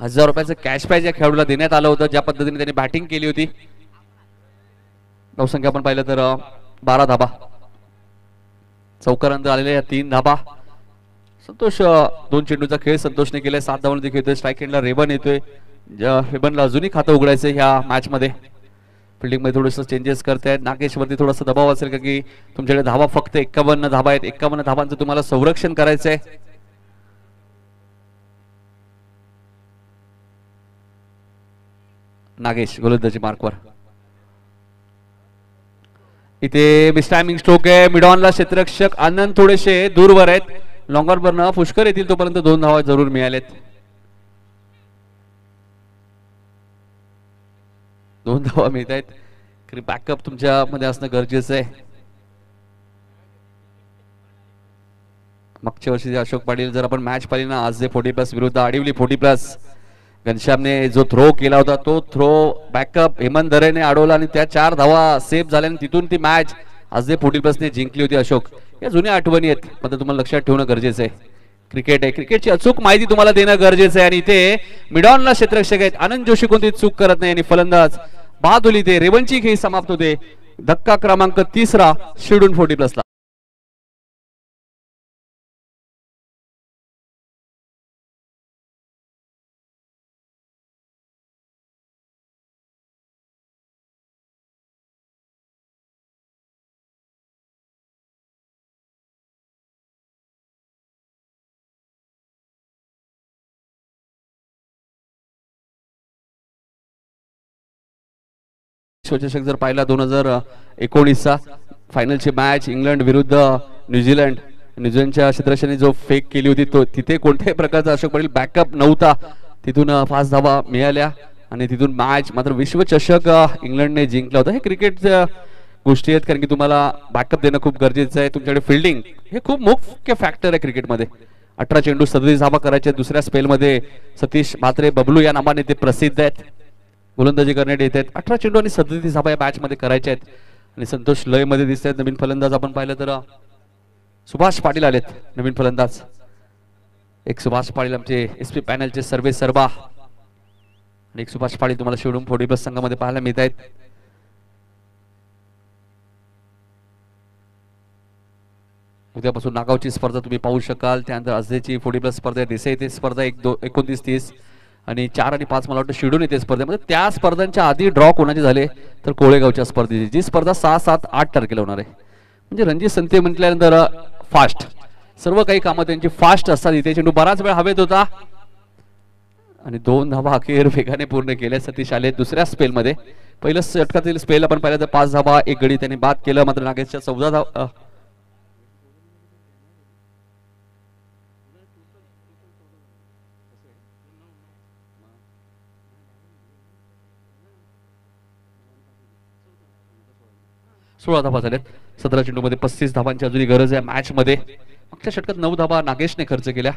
हजार रुपयाचं कॅश प्राईज या खेळाडूला देण्यात आलं होतं ज्या पद्धतीने त्यांनी बॅटिंग केली होती. धावसंख्या आपण पाहिलं तर बारा धाबा. चौकारांतर आलेले या तीन धाबा. संतोष दोन चेंडूचा खेळ संतोषने केलाय. सात धावून देखील येतोय. स्ट्राईक एंडला रेबन येतोय. रेबनला अजूनही खातं उघडायचं ह्या मॅच मध्ये फिल्डिंगमध्ये थोडंसं चेंजेस करतायत. नागेशवरती थोडासा दबाव असेल का की तुमच्याकडे धाबा फक्त एक्कावन्न धाबा आहेत. एक्कावन्न धाबांचं तुम्हाला संरक्षण करायचंय. नागेश गोलंदाजी मार्कवर. इथे मिस्टायमिंग स्ट्रोक आहे. मिडॉनला क्षेत्ररक्षक आनंद थोडेसे दूरवर आहेत. लॉंगर बर्न पुष्कर येतील तोपर्यंत दोन धावा जरूर मिळालेत. दोन धावा मिळत आहेत. बॅकअप तुमच्या मध्ये असणं गरजेचं आहे. मागच्या वर्षी अशोक पाटील जर आपण मॅच पाहिली ना आज जे फोर्टी प्लस विरुद्ध आडिवली फोर्टी प्लस घनश्यामने जो थ्रो केला होता तो थ्रो बॅकअप हेमंत दरेने अडवला आणि त्या चार धावा सेफ झाल्या आणि तिथून ती मॅच आज पुढील फोर्टी प्लसने जिंकली होती अशोक या जुन्या आठवणी आहेत. मात्र तुम्हाला लक्षात ठेवणं गरजेचं आहे. क्रिकेट आहे. क्रिकेटची अचूक माहिती तुम्हाला देणं गरजेचं आहे. आणि इथे मिडॉनला क्षेत्ररक्षक आहेत. आनंद जोशी कोणती चूक करत नाही. आणि फलंदाज बहादुली ते रेवंची खेळी समाप्त होते. धक्का क्रमांक तिसरा शिडून फोर्टी प्लसला. विश्वचषक जर पाहिला दोन हजार एकोणीसचा फायनलची मॅच इंग्लंड विरुद्ध न्यूझीलंड. न्यूझीलंडच्या क्षेत्रक्षणी जो फेक केली होती तो तिथे कोणत्याही प्रकारचा अशोक पाटील बॅकअप नव्हता. तिथून फास्ट धावा मिळाल्या आणि तिथून मॅच मात्र विश्वचषक इंग्लंडने जिंकला होता. हे क्रिकेटच्या गोष्टी आहेत कारण की तुम्हाला बॅकअप देणं खूप गरजेचं आहे. तुमच्याकडे फिल्डिंग हे खूप मुख्य फॅक्टर आहे क्रिकेटमध्ये अठरा चेंडू सदतीस धावा करायचे दुसऱ्या स्पेलमध्ये सतीश म्हात्रे बबलू या नावाने ते प्रसिद्ध आहेत. गोलंदाजी करण्यात येत आहेत. अठरा चेंडू आणि सदतीस धाबा या मॅचमध्ये करायच्या आहेत. आणि संतोष लयमध्ये दिसत आहेत. नवीन फलंदाज आपण पाहिलं तर सुभाष पाटील आलेत. नवीन फलंदाज. एक सुभाष पाटील आमचे एस पी पॅनलचे सर्वे सर्वा. आणि एक सुभाष पाटील तुम्हाला शिवडून फोर्टी प्लस संघामध्ये पाहायला मिळत आहेत. उद्यापासून नागावची स्पर्धा तुम्ही पाहू शकाल. त्यानंतर आजची फोर्टी प्लस स्पर्धा दिसे येते स्पर्धा एक दो एकोणतीस तीस. आणि चार आणि पाच मला वाटतं शिडून येते स्पर्धेमध्ये. म्हणजे त्या स्पर्धांच्या आधी ड्रॉ कोणाचे झाले? तर कोळेगावच्या स्पर्धेची जी स्पर्धा सहा सात आठ तारखेला होणार आहे. म्हणजे रणजित संते म्हटल्यानंतर फास्ट सर्व काही कामं त्यांची फास्ट असतात. इथे चेंडू बराच वेळ हवेत होता. आणि दोन धाबा अखेर वेगाने पूर्ण केल्या सतीश आले दुसऱ्या स्पेलमध्ये पहिलं षटकातील स्पेल आपण पाहिलं तर पाच धाबा एक गडी त्याने बाद केलं. मात्र नागेशच्या चौदा धाव सोळा धावा झाल्यात. सतरा चेंडूमध्ये पस्तीस धावांची अजूनही गरज आहे. मॅच मध्ये मागच्या षटकात नऊ धावा नागेशने खर्च केल्या.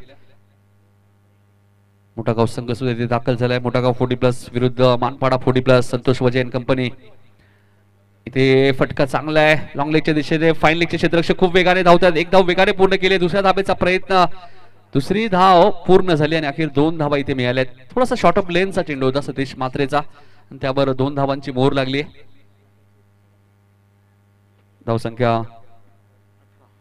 मोठागाव संघ सुद्धा इथे दाखल झालाय. मोठागाव फोर्टी प्लस विरुद्ध मानपाडा फोर्टी प्लस संतोष वजयन कंपनी. इथे फटका चांगला आहे. लॉंग लेगच्या दिशेने फाईन लेगचे क्षेत्ररक्षक खूप वेगाने धावतात. एक धाव वेगाने पूर्ण केले दुसऱ्या धाबेचा प्रयत्न. दुसरी धाव पूर्ण झाली आणि अखेर दोन धावा इथे मिळाल्या थोडासा शॉर्ट ऑफ लेनचा चेंडू होता सतीश मात्रेचा. आणि त्यावर दोन धावांची मोर लागली धावसंख्या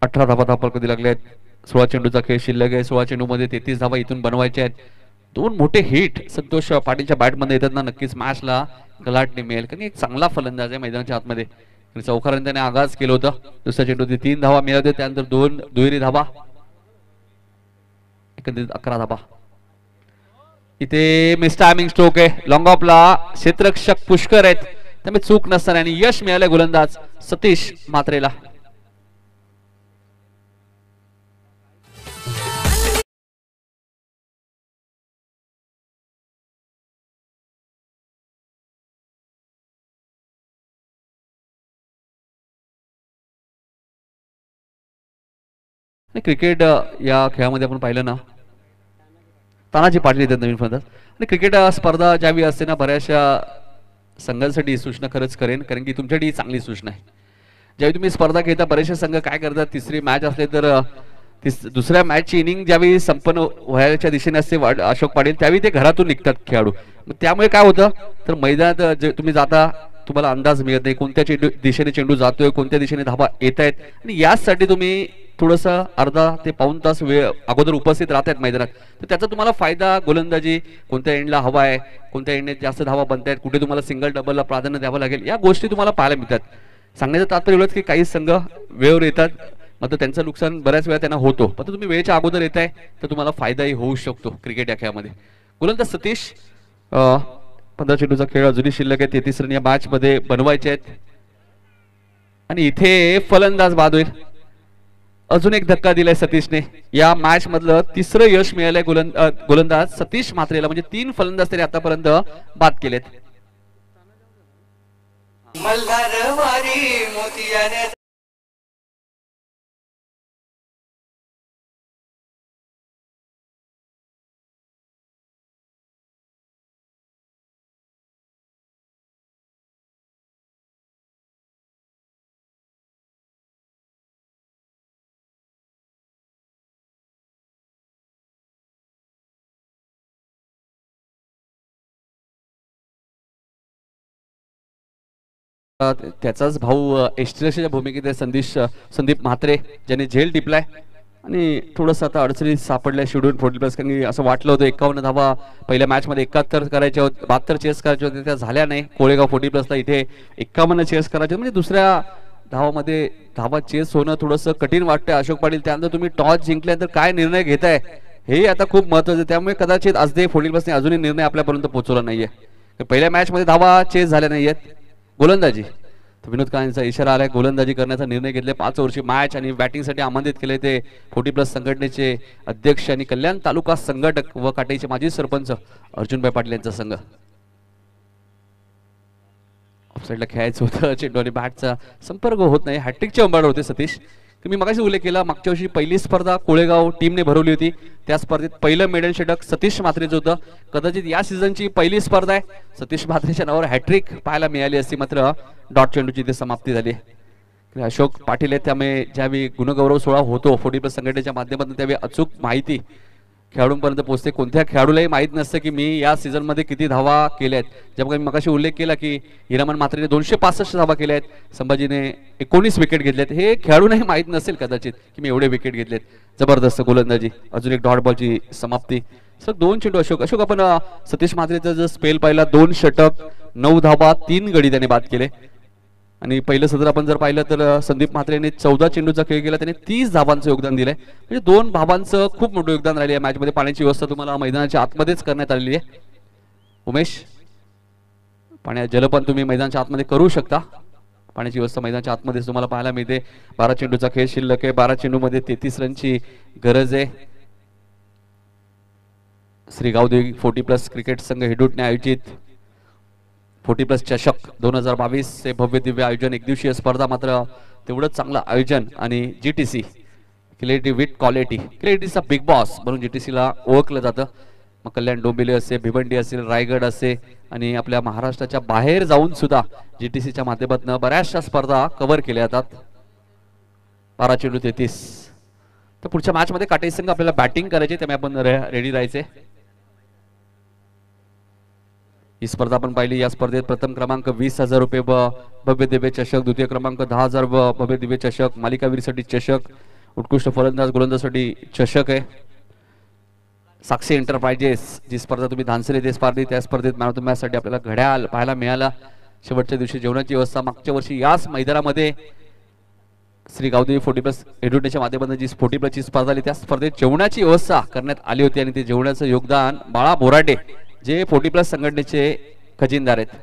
अठरा धावा धापल कधी लागल्या आहेत? सोळा चेंडूचा खेळ शिल्लक आहे. सोळा चेंडू मध्ये तेहतीस धावा इथून बनवायचे आहेत. दोन मोठे हिट संतोष पाटीलच्या बॅटमध्ये येतात ना नक्कीच मॅचला गलाटणी मिळेल. कारण एक चांगला फलंदाज आहे मैदानाच्या आतमध्ये. आणि चौकाराने त्याने आगाज केलं होतं. दुसऱ्या चेंडूमध्ये तीन धावा मिळवते त्यानंतर दोन दुहेरी धावा. एकंदरीत अकरा धावा. इथे मिस टायमिंग स्ट्रोक आहे. लॉंग ऑफला क्षेत्रक्षक पुष्कर आहेत. त्यामुळे चूक नसताना आणि यश मिळाले गोलंदाज सतीश मात्रेला आणि क्रिकेट या खेळामध्ये आपण पाहिलं ना तानाजी पाटील येतात नवीन फलंदाज. आणि क्रिकेट स्पर्धा ज्यावेळी असते ना बऱ्याचशा संघांसाठी ही सूचना खरंच करेन कारण की तुमच्यासाठी ही चांगली सूचना आहे. ज्यावेळी तुम्ही स्पर्धा घेता बरेचसे संघ काय करतात तिसरी मॅच असले तर तिस दुसऱ्या मॅचची इनिंग ज्यावेळी संपन्न व्हायच्या दिशेने असते अशोक पाटील त्यावेळी ते घरातून निघतात खेळाडू. मग त्यामुळे काय होतं? तर मैदानात जे तुम्ही जाता तुम्हाला अंदाज मिळत नाही कोणत्या चेंडू दिशेने चेंडू जातोय कोणत्या दिशेने धाबा येत आहेत आणि याचसाठी तुम्ही थोडंसं अर्धा ते पाऊन तास वेळ अगोदर उपस्थित राहतात मैदानात. तर त्याचा तुम्हाला फायदा गोलंदाजी कोणत्या एंडला हवा आहे कोणत्या एंडने जास्त धावा बनतायत कुठे तुम्हाला सिंगल डबलला प्राधान्य द्यावं लागेल या गोष्टी तुम्हाला पाहायला मिळतात. सांगण्याचं तात्पर्य एवढंच की काही संघ वेळेवर येतात मात्र त्यांचं नुकसान बऱ्याच वेळा त्यांना होतो. पण तुम्ही वेळेच्या अगोदर येत आहे तर तुम्हाला फायदाही होऊ शकतो क्रिकेट या खेळामध्ये. गोलंदाज सतीश पंधरा चेंडूचा खेळ अजूनही शिल्लक आहे तेहतीस रन या मॅच मध्ये बनवायचे आहेत. आणि इथे फलंदाज बाद होईल. अजून एक धक्का दिलाय सतीशने. या मॅच मधलं तिसरं यश मिळालंय गोलंद गोलंदाज सतीश मात्रेला म्हणजे तीन फलंदाज तरी आतापर्यंत बाद केलेत. मल्हारवारी मोतियाने त्याचाच भाऊ एस्ट्रेशियाच्या भूमिकेत आहे संदेश संदीप म्हात्रे ज्याने झेल टिपलाय. आणि थोडंसं आता अडचणीत सापडल्या शेड्यूल फोर्टी प्लस कारण असं वाटलं होतं एकावन्न धावा पहिल्या मॅचमध्ये एकाहत्तर करायच्या होत्या बहात्तर चेस करायचे होते त्या झाल्या नाही. कोळेगाव फोर्टी प्लसला इथे एकावन्न चेस करायचे. होते. म्हणजे दुसऱ्या धावामध्ये धावा चेस होणं थोडंसं कठीण वाटतंय. अशोक पाटील त्यानंतर तुम्ही टॉस जिंकल्यानंतर काय निर्णय घेताय? हे आता खूप महत्वाचं आहे. त्यामुळे कदाचित आज दे फोर्टी प्लसने अजूनही निर्णय आपल्यापर्यंत पोहोचवला नाहीये. पहिल्या मॅचमध्ये धावा चेस झाल्या नाहीयेत. गोलंदाजी. तर विनोद काळेंचा इशारा आलाय. गोलंदाजी करण्याचा निर्णय घेतले. पाच ओव्हरची मॅच आणि बॅटिंगसाठी आमंत्रित केले ते फोर्टी प्लस संघटनेचे अध्यक्ष आणि कल्याण तालुका संघटक व काटेचे माजी सरपंच अर्जुनभाई पाटील यांचा संघ. ऑफसाईडला खेळायचं होतं. चेंडू आणि बॅटचा संपर्क होत नाही. हॅट्रिकचे अंबाड होते सतीश. तर मी मगाशी उल्लेख केला मागच्या वर्षी पहिली स्पर्धा कोळेगाव टीमने भरवली होती. त्या स्पर्धेत पहिलं मेडल षटक सतीश म्हात्रेचं होतं. कदाचित या सीझनची पहिली स्पर्धा आहे. सतीश म्हात्रेच्या नावावर हॅट्रिक पाहायला मिळाली असती मात्र डॉट चेंडूची ते समाप्ती झाली. अशोक पाटील आहेत त्यामुळे ज्यावेळी गुणगौरव सोहळा होतो फोर्टी प्लस संघटनेच्या माध्यमातून त्यावेळी अचूक माहिती खेळाडूंपर्यंत पोहोचते. कोणत्या खेळाडूलाही माहीत नसतं की मी या सीझनमध्ये किती धावा केल्या आहेत. जेव्हा मी मगाशी उल्लेख केला की हिरामन मात्रेने दोनशे पासष्ट धावा केल्या आहेत. संभाजीने एकोणीस विकेट घेतल्यात हे खेळाडूंनाही माहीत नसेल कदाचित की मी एवढे विकेट घेतलेत जबरदस्त गोलंदाजी. अजून एक डॉट बॉलची समाप्ती. सर दोन चेंडू अशोक अशोक आपण सतीश म्हात्रेचा जर स्पेल पाहिला दोन षटक नऊ धावा तीन गडी त्याने बाद केले. आणि पहिलं सत्र आपण जर पाहिलं तर संदीप संदीप म्हात्रेने चौदा चेंडूचा खेळ केला. त्याने तीस धावांचं योगदान दिलंय. म्हणजे दोन भाबांचं खूप मोठं योगदान राहिले या मॅचमध्ये पाण्याची व्यवस्था तुम्हाला मैदानाच्या आतमध्येच करण्यात आलेली आहे. उमेश पाण्या जलपान तुम्ही मैदानाच्या आतमध्ये करू शकता. पाण्याची व्यवस्था मैदानाच्या आतमध्येच तुम्हाला पाहायला मिळते. बारा चेंडूचा खेळ शिल्लक आहे. बारा चेंडूमध्ये तेहतीस रनची गरज आहे. Shri Gavdevi forty plus cricket संघ हेडूटने आयोजित फोर्टी प्लस चषक दोन हजार बावीस हे भव्य दिव्य आयोजन. एक दिवसीय स्पर्धा मात्र तेवढंच चांगलं आयोजन आणि G T C creative with quality क्रिएटिव्हचा big boss म्हणून जी टी सीला ओळखलं जातं. मग कल्याण डोंबिवली असे भिवंडी असेल रायगड असे आणि आपल्या महाराष्ट्राच्या बाहेर जाऊन सुद्धा जी टी सीच्या माध्यमातून बऱ्याचशा स्पर्धा कव्हर केल्या जातात. बारा चेंडू तेहतीस. तर पुढच्या मॅचमध्ये काटे संघ आपल्याला बॅटिंग करायची त्यामुळे आपण रेडी राहायचे. ही स्पर्धा आपण पाहिली. या स्पर्धेत प्रथम क्रमांक वीस हजार रुपये व भव्य दिव्य चषक द्वितीय क्रमांक दहा हजार व भव्य दिव्य चषक मालिकावीरसाठी चषक उत्कृष्ट फलंदाज गोलंदाजसाठी चषक आहे. साक्षी एंटरप्राइजेस जी स्पर्धा तुम्ही धानसर येथे स्पर्धेत त्या स्पर्धेत मॅन ऑफ द मॅचसाठी आपल्याला घड्याळ पाहायला मिळाला. शेवटच्या दिवशी जेवणाची व्यवस्था मागच्या वर्षी याच मैदानामध्ये श्री गावदेवी फोर्टी प्लस एड्युटेच्या माध्यमातून जी फोर्टी प्लसची स्पर्धा आली त्या स्पर्धेत जेवणाची व्यवस्था करण्यात आली होती आणि ते जेवणाचं योगदान बाळा बोराटे जे फोर्टी प्लस संघटनेचे खजिनदार आहेत.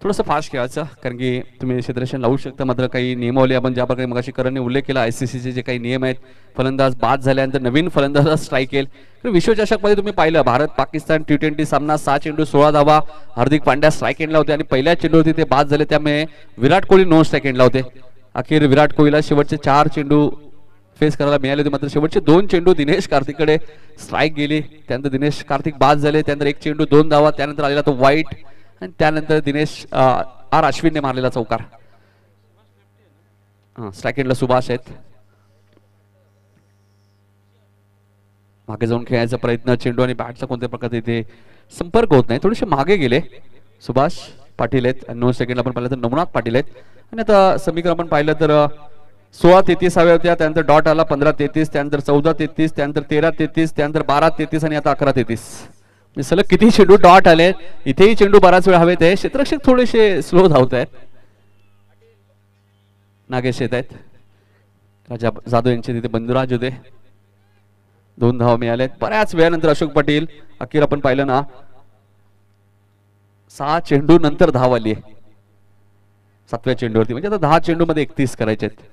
थोडंसं फास्ट खेळायचं कारण की तुम्ही क्षेत्ररक्षण लावू शकता मात्र काही नियमावली आपण ज्या प्रकारे मगाशी करणने उल्लेख केला आय सी सीचे जे काही नियम आहेत फलंदाज बाद झाल्यानंतर नवीन फलंदाज स्ट्राईक येईल. तर विश्वचषकमध्ये तुम्ही पाहिलं भारत पाकिस्तान टी ट्वेंटी सामना सहा चेंडू सोळा धावा हार्दिक पांड्या स्ट्राईक एंडला होते आणि पहिल्या चेंडूवरती ते बाद झाले त्यामुळे विराट कोहली नॉन स्ट्राईक एंडला होते. अखेर विराट कोहलीला शेवटचे चार चेंडू फेस करायला मिळाले होते. मात्र शेवटचे दोन चेंडू दिनेश कार्तिककडे स्ट्राईक गेली. त्यानंतर दिनेश कार्तिक बाद झाले. त्यानंतर एक चेंडू दोन धावा. त्यानंतर आलेला तो वाईट आणि त्यानंतर दिनेश आर अश्विनने मारलेला चौकार. स्ट्राईक एंडला सुभाष आहेत. मागे जाऊन खेळायचा प्रयत्न. चेंडू आणि बॅटचा कोणत्या प्रकारे इथे संपर्क होत नाही. थोडेसे मागे गेले. सुभाष पाटील आहेत. आणि नऊ सेकंडला आपण पाहिलं तर नवनाथ पाटील आहेत. आणि आता समीकरण आपण पाहिलं तर सोळा तेहतीस हव्या होत्या त्यानंतर डॉट आला पंधरा तेहतीस त्यानंतर चौदा तेहतीस त्यानंतर तेरा तेहतीस त्यानंतर बारा तेहतीस आणि आता अकरा तेहतीस. मी सलग किती चेंडू डॉट आले इथेही चेंडू बराच वेळ हवेत आहे. क्षेत्रक्षक थोडेसे स्लो धावत आहेत. नागेश येत आहेत. राजा जाधव यांचे तिथे बंधुराज होते. दोन धावा मिळाले बऱ्याच वेळानंतर अशोक पाटील अखेर आपण पाहिलं ना सहा चेंडू नंतर धाव आली आहे. सातव्या चेंडूवरती. म्हणजे आता दहा चेंडू मध्ये एकतीस करायचे आहेत.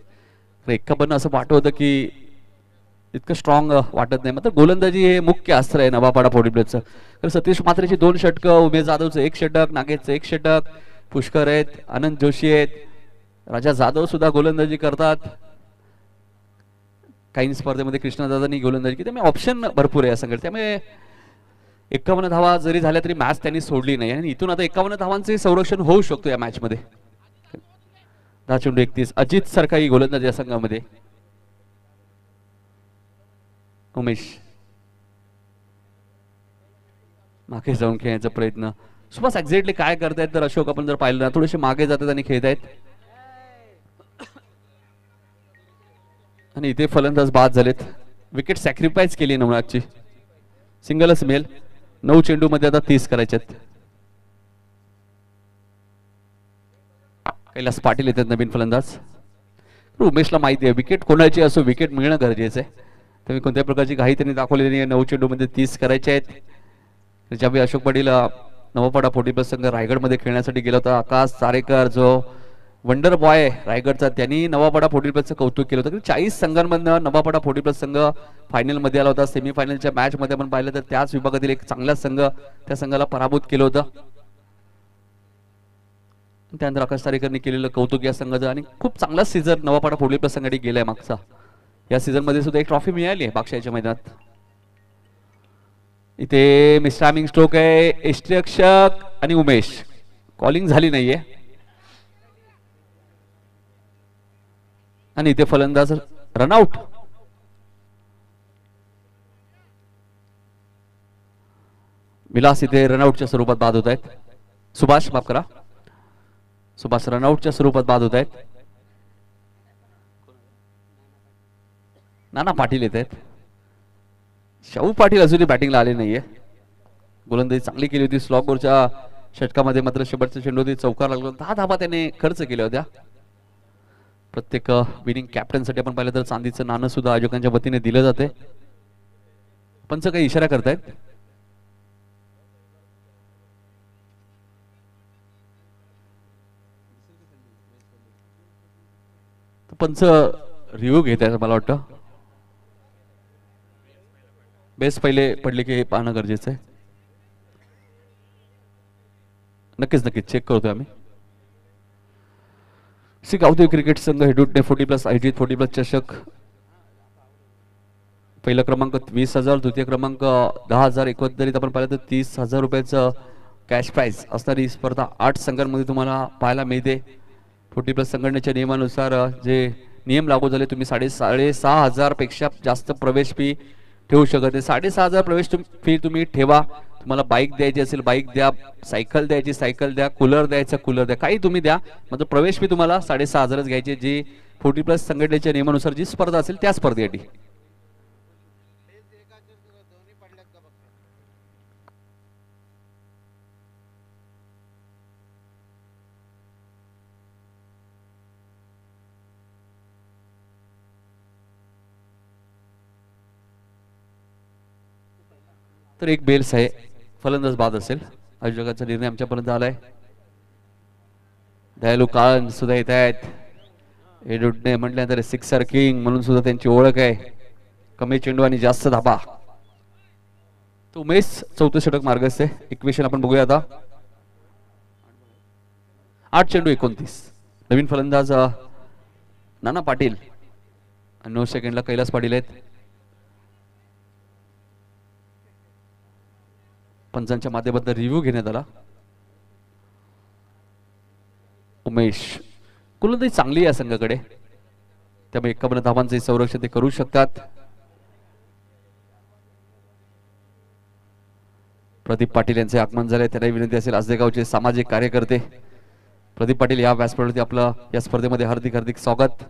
तर असं वाटवतं की इतकं स्ट्रॉंग वाटत नाही. मात्र गोलंदाजी हे मुख्य अस्त्र आहे नवापाडा फोर्टी तर सतीश मात्रेची दोन षटकं उमेश जाधवचं एक षटक नागेशचं एक षटक पुष्कर आहेत आनंद जोशी आहेत. राजा जाधव सुद्धा गोलंदाजी करतात. काही स्पर्धेमध्ये कृष्णदादांनी गोलंदाजी केली. त्यामुळे ऑप्शन भरपूर आहे या त्यामुळे एकावन्न धावा जरी झाल्या तरी मॅच त्यांनी सोडली नाही. आणि इथून आता एकावन्न धावांचे संरक्षण होऊ शकतो या मॅचमध्ये दहा चेंडू एकतीस. अजित सारखाही गोलंदाज या संघामध्ये. उमेश. मागे जाऊन खेळण्याचा प्रयत्न. सुभाष एक्झॅक्टली काय करतायत तर अशोक आपण जर पाहिलं ना थोडेसे मागे जातात आणि खेळत आहेत आणि इथे फलंदाज बाद झालेत. विकेट सॅक्रिफाईस केली नवनाथची. सिंगलच मेल नऊ चेंडू मध्ये आता तीस करायच्यात. कैलास पाटील येतात नवीन फलंदाज. उमेशला माहिती आहे विकेट कोणाची असो विकेट मिळणं गरजेचं आहे. त्यामुळे कोणत्याही प्रकारची घाई त्यांनी दाखवलेली नाही नऊ चेंडूमध्ये तीस करायचे आहेत. त्याच्यामुळे अशोक पाटील अं, नवपाडा फोर्टी प्लस संघ रायगडमध्ये खेळण्यासाठी गेला होता आकाश चारेकर जो वंडर बॉय रायगडचा त्यांनी नवापाडा फोर्टी प्लसचं कौतुक केलं होतं. चाळीस संघांमधनं नवापाडा फोर्टी प्लस संघ फायनलमध्ये आला होता सेमीफायनलच्या मॅचमध्ये आपण पाहिलं तर त्याच विभागातील एक चांगला संघ त्या संघाला पराभूत केलं होतं. त्यानंतर आकाश तारेकरने केलेलं कौतुक या संघाचं आणि खूप चांगला सीझन नवापाडा फोर्टी प्लस संघासाठी गेलाय मागचा. या सीझनमध्ये सुद्धा एक ट्रॉफी मिळाली आहे बाक्षाच्या मैदानात. इथे मिस्टामिंग स्ट्रोक आहे यष्टिरक्षक आणि उमेश. कॉलिंग झाली नाहीये. आणि इथे फलंदाज रनआउट. विलास इथे रनआउटच्या स्वरूपात बाद होत आहेत. सुभाष माफ करा. सुभाष रनआउटच्या स्वरूपात बाद होत आहेत. नाना पाटील येत आहेत. शाहू पाटील अजूनही बॅटिंगला आले नाहीये. गोलंदाजी चांगली केली होती. स्लॉगोरच्या षटकामध्ये मात्र शेवटचा चेंडू होती चौकार लागलो. दहा धाबा त्याने खर्च केल्या होत्या. प्रत्येक विनिंग कॅप्टनसाठी आपण पाहिलं तर चांदीचं नाणं सुद्धा आयोजकांच्या वतीने दिलं जाते. पंच काही इशारा करतायत. पंच रिव्ह्यू घेत आहे मला वाटतं. बेस पहिले पडले की हे पाहणं गरजेचं आहे. नक्कीच नक्कीच. चेक करतोय आम्ही. श्री गावदेव क्रिकेट संघ हेडूटने फोर्टी प्लस आयोजित फोर्टी प्लस चषक. पहिला क्रमांक वीस हजार द्वितीय क्रमांक दहा हजार. एकोणतरीत आपण पाहिलं तर तीस हजार रुपयाचं कॅश प्राईज असणारी स्पर्धा आठ संघांमध्ये तुम्हाला पाहायला मिळते. फोर्टी प्लस संघटनेच्या नियमानुसार जे नियम लागू झाले तुम्ही साडे साडेसहा हजारपेक्षा जास्त प्रवेश फी ठेवू शकत नाही. साडेसहा हजार प्रवेश फी तुम्ही ठेवा. तुम्हाला बाईक द्यायची असेल बाईक द्या. सायकल द्यायची सायकल द्या. कूलर द्यायचं कूलर द्या. काही तुम्ही द्या. मात्र प्रवेश फी तुम्हाला साडेसहा हजारच घ्यायची जी फोर्टी प्लस संघटनेच्या नियमानुसार जी स्पर्धा असेल त्या स्पर्धेसाठी. तर एक बेल्स आहे. फलंदाज बाद असेल. आयोजकांचा निर्णय आमच्यापर्यंत आलाय. दयालू काळन सुद्धा येत आहेत. एडुडने म्हटल्यानंतर सिक्सर किंग म्हणून सुद्धा त्यांची ओळख आहे. कमी चेंडू आणि जास्त धाबा. तो उमेश चौथं षटक मार्गस्थ आहे इक्वेशन आपण बघूया आता. आठ चेंडू एकोणतीस. नवीन फलंदाज नाना पाटील. आणि नऊ सेकंडला कैलास पाटील आहेत. पंचांच्या माध्यमातून रिव्ह्यू घेण्यात आला. उमेश कुलंदाजी चांगली आहे संघाकडे. त्यामुळे एकावन्न धावांचे संरक्षण ते करू शकतात. प्रदीप पाटील यांचे आगमन झाले. त्यांना विनंती असेल आजदेगावचे सामाजिक कार्यकर्ते. प्रदीप पाटील या व्यासपीठावरती आपलं या स्पर्धेमध्ये हार्दिक हार्दिक स्वागत.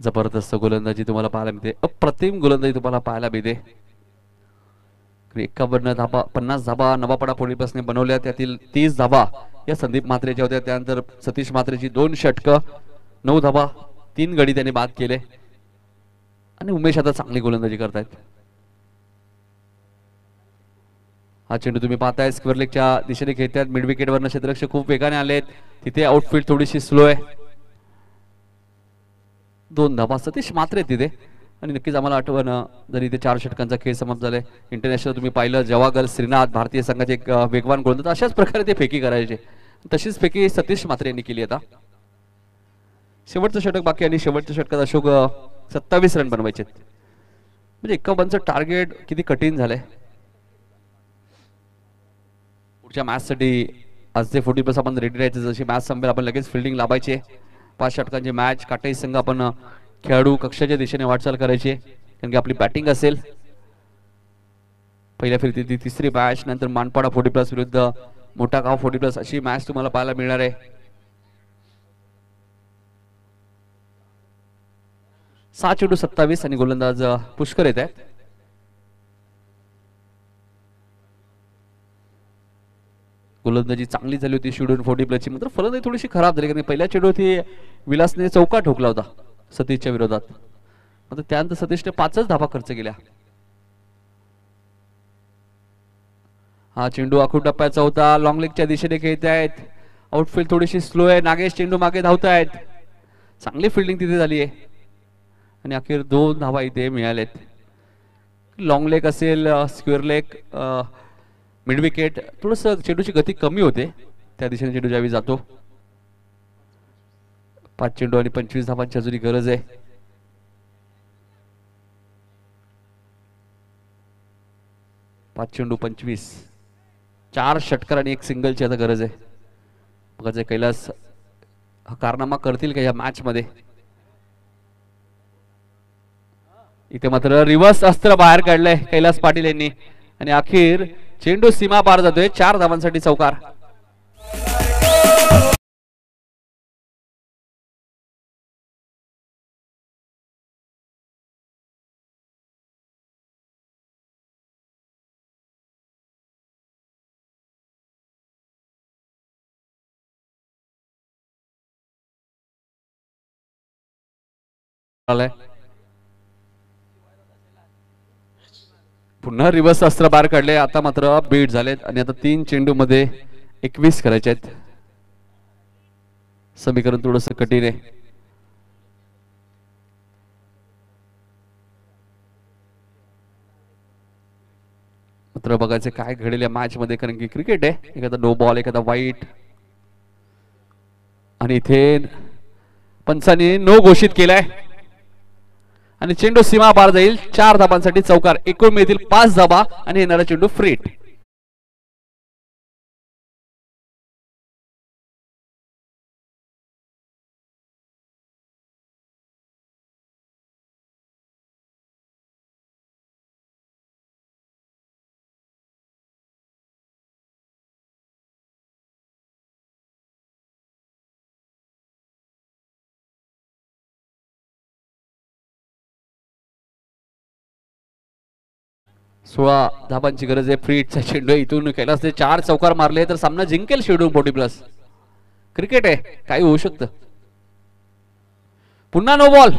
जबरदस्त गोलंदाजी तुम्हाला पाहायला मिळते. अप्रतिम गोलंदाजी तुम्हाला पाहायला मिळते. एकावन्न धाबा पन्नास धाबा नवापडा पोलीसने बनवल्या. त्यातील तीस धाबा या संदीप म्हात्रेच्या होत्या. त्यानंतर सतीश म्हात्रेची दोन षटकं नऊ धाबा तीन गडी त्यांनी बाद केले. आणि उमेश आता चांगली गोलंदाजी करतायत. हा चेंडू तुम्ही पाहताय. स्क्वेअर लेगच्या दिशेने खेळतात मिड विकेटवरनं क्षेत्ररक्षक खूप वेगाने आलेत. तिथे आउटफील्ड थोडीशी स्लो आहे. दोन धाबा. सतीश मात्रे आहेत तिथे. आणि नक्कीच आम्हाला आठवण जरी इथे चार षटकांचा खेळ समाप्त झालाय. इंटरनॅशनल तुम्ही पाहिलं जवागल श्रीनाथ भारतीय संघाचे एक वेगवान गोलंदाज अशाच प्रकारे ते फेकी करायचे. तशीच फेकी सतीश मात्रे यांनी केली आता. शेवटचं षटक बाकी आणि शेवटच्या षटकात अशोक सत्तावीस रन बनवायचे म्हणजे एकावन्नचं टार्गेट किती कठीण झालंय. पुढच्या मॅचसाठी आज ते फोर्टी प्लस आपण रेडी राहायचं जशी मॅच संपेल आपण लगेच फिल्डिंग लावायचे पाच षटकांची मॅच काटाई संघ आपण खेळाडू कक्षाच्या दिशेने वाटचाल करायची आहे. कारण की आपली बॅटिंग असेल. पहिल्या फिरती तिसरी मॅच नंतर मानपाडा फोर्टी प्लस विरुद्ध मोठा गाव फोर्टी प्लस अशी मॅच तुम्हाला पाहायला मिळणार आहे. सहा चेंडू सत्तावीस आणि गोलंदाज पुष्कर येत आहेत. गोलंदाजी चांगली झाली होती शेड्यूल फोर्टी प्लसची मात्र फलंदाजी थोडीशी खराब झाली कारण पहिल्या चेंडूवरती विलासने चौका ठोकला होता. सतीशच्या विरोधात. मग त्यानंतर सतीशने पाचच धाबा खर्च केल्या. हा चेंडू आखूड टप्प्याचा होता. लॉंग लेगच्या दिशेने खेळत आहेत. आउटफील्ड थोडीशी स्लो आहे. नागेश चेंडू मागे धावत आहेत चांगली फिल्डिंग तिथे झाली आहे आणि अखेर दोन धावा इथे मिळालेत. लॉंग लेग असेल स्क्वेअर लेग मिड विकेट थोडंसं चेंडूची गती कमी होते. त्या दिशेने चेंडू ज्यावेळी जातो. पाच चेंडू आणि पंचवीस धावांची अजूनही गरज आहे. पाच चेंडू पंचवीस. चार षटकार आणि एक सिंगलची आता गरज आहे. बघायचं कैलास हा कारनामा करतील का या मॅच मध्ये इथे मात्र रिव्हर्स अस्त्र बाहेर काढलंय कैलास पाटील यांनी. आणि अखेर चेंडू सीमा पार जातोय. चार धावांसाठी चौकार पुन्हा रिव्हर्स अस्त्र बाहेर काढले आता मात्र बीट झालेत आणि आता तीन चेंडू मध्ये एकवीस करायचे आहेत. समीकरण थोडस कठीण आहे. मात्र बघायचं काय घडेल या मॅच मध्ये कारण की क्रिकेट आहे. एखादा नो बॉल एखादा वाईट आणि इथे पंचाने नो घोषित केलाय. आणि चेंडू सीमा पार जाईल. चार धाबांसाठी चौकार. एकूण मिळतील पाच धाबा आणि येणारा चेंडू फ्रीट. सोळा धाबांची गरज आहे. फ्रीटचा चेंडू आहे. इथून कैलास ते चार चौकार मारले तर सामना जिंकेल शेड्यूल फोर्टी प्लस. क्रिकेट आहे. काही होऊ शकतं. पुन्हा नो बॉल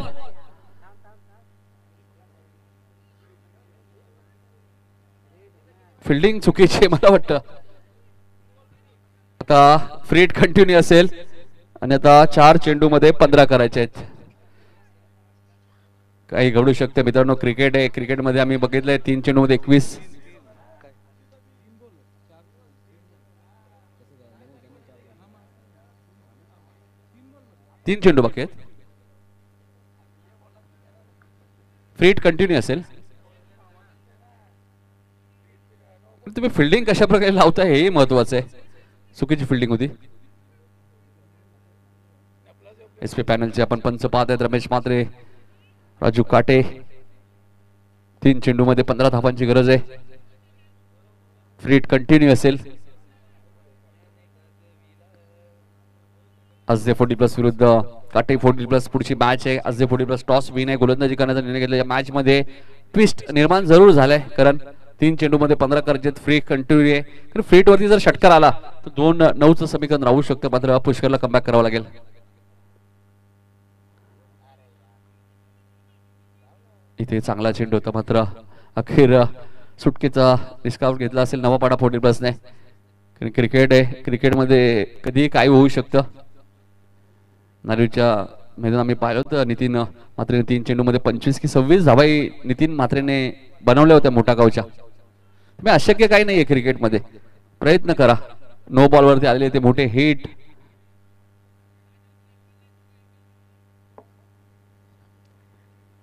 फिल्डिंग चुकीची आहे मला वाटतं. आता फ्रीट कंटिन्यू असेल. आणि आता चार चेंडू मध्ये पंधरा करायचे आहेत. काही घडू शकते. मित्रांनो क्रिकेट आहे. क्रिकेटमध्ये आम्ही बघितलंय तीन चेंडू मध्ये एकवीस. तीन चेंडू बाकी आहेत. फ्रीट कंटिन्यू असेल. तुम्ही फिल्डिंग कशा प्रकारे लावता हेही महत्वाचं आहे. चुकीची फिल्डिंग होती. एस पी पॅनलचे आपण पंच पाहत आहेत. रमेश मात्रे राजू काटे तीन चेंडू मध्ये पंधरा धावांची गरज आहे. फ्रीट कंटिन्यू असेल. अजय फोर्टी प्लस विरुद्ध काटे फोर्टी प्लस पुढची मॅच आहे. Ajay forty plus toss win आहे. गोलंदाजी करण्याचा निर्णय घेतला या मॅच मध्ये ट्विस्ट निर्माण जरूर झालाय. कारण तीन चेंडू मध्ये पंधरा करायचे फ्री कंटिन्यू आहे. कारण फ्रीटवरती जर षटकार आला तर दोन नऊचं समीकरण राहू शकतं. मात्र पुष्करला कमबॅक करावं लागेल. इथे चांगला चेंडू होता मात्र. अखेर सुटकेचा डिस्काउंट घेतला असेल नवा पाडा फोर्टी प्लसने कारण क्रिकेट आहे क्रिकेटमध्ये कधीही काय होऊ शकतं. नारीच्या मैदान आम्ही पाहिलं होतं नितीन मात्र तीन चेंडूमध्ये पंचवीस की सव्वीस धावाई नितीन मात्रेने बनवल्या होत्या मोठा गावच्या. तुम्ही अशक्य काही नाही आहे क्रिकेटमध्ये प्रयत्न करा. नो बॉलवरती आलेले ते मोठे हिट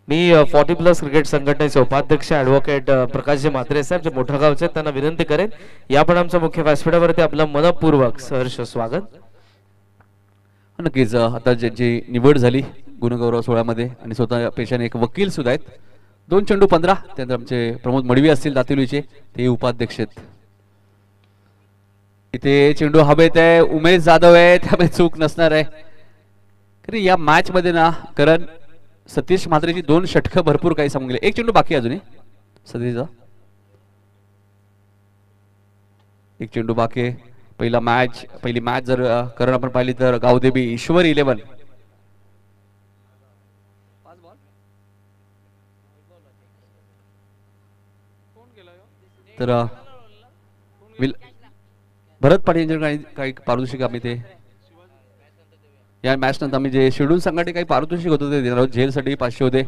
मी फॉर्टी प्लस क्रिकेट संघटनेचे उपाध्यक्ष ऍडव्होकेट प्रकाशजी म्हात्रे साहेब जे मोठ्या गावचे आहेत त्यांना विनंती करेन. या पण आमच्या मुख्य व्यासपीठावरती आपलं मनपूर्वक सहर्ष स्वागत. नक्कीच आता ज्यांची निवड झाली गुणगौरव सोहळ्यामध्ये आणि स्वतः पेशाने एक वकील सुद्धा आहेत. दोन चेंडू पंधरा त्यानंतर आमचे प्रमोद मडवी असतील दातिवलीचे ते उपाध्यक्ष आहेत. इथे चेंडू हवेत आहे उमेश जाधव आहे त्यामुळे चूक नसणार आहे. या मॅच मध्ये ना करण सतीश म्हात्रेची दोन षटकं भरपूर काही सांगून गेले. एक चेंडू बाकी अजूनही? सतीशचा? एक चेंडू बाकी पहिला मॅच पहिली मॅच जर करण आपण पाहिली तर गावदेवी ईश्वर इलेव्हन तर विल भरत पाटील यांच्या काही काही पारितोषिक आम्ही ते? या मॅच नंतर आम्ही जे शेड्यूल संघाटे काही पारितोषिक होतं ते देणार आहोत. झेलसाठी पाचशे होते.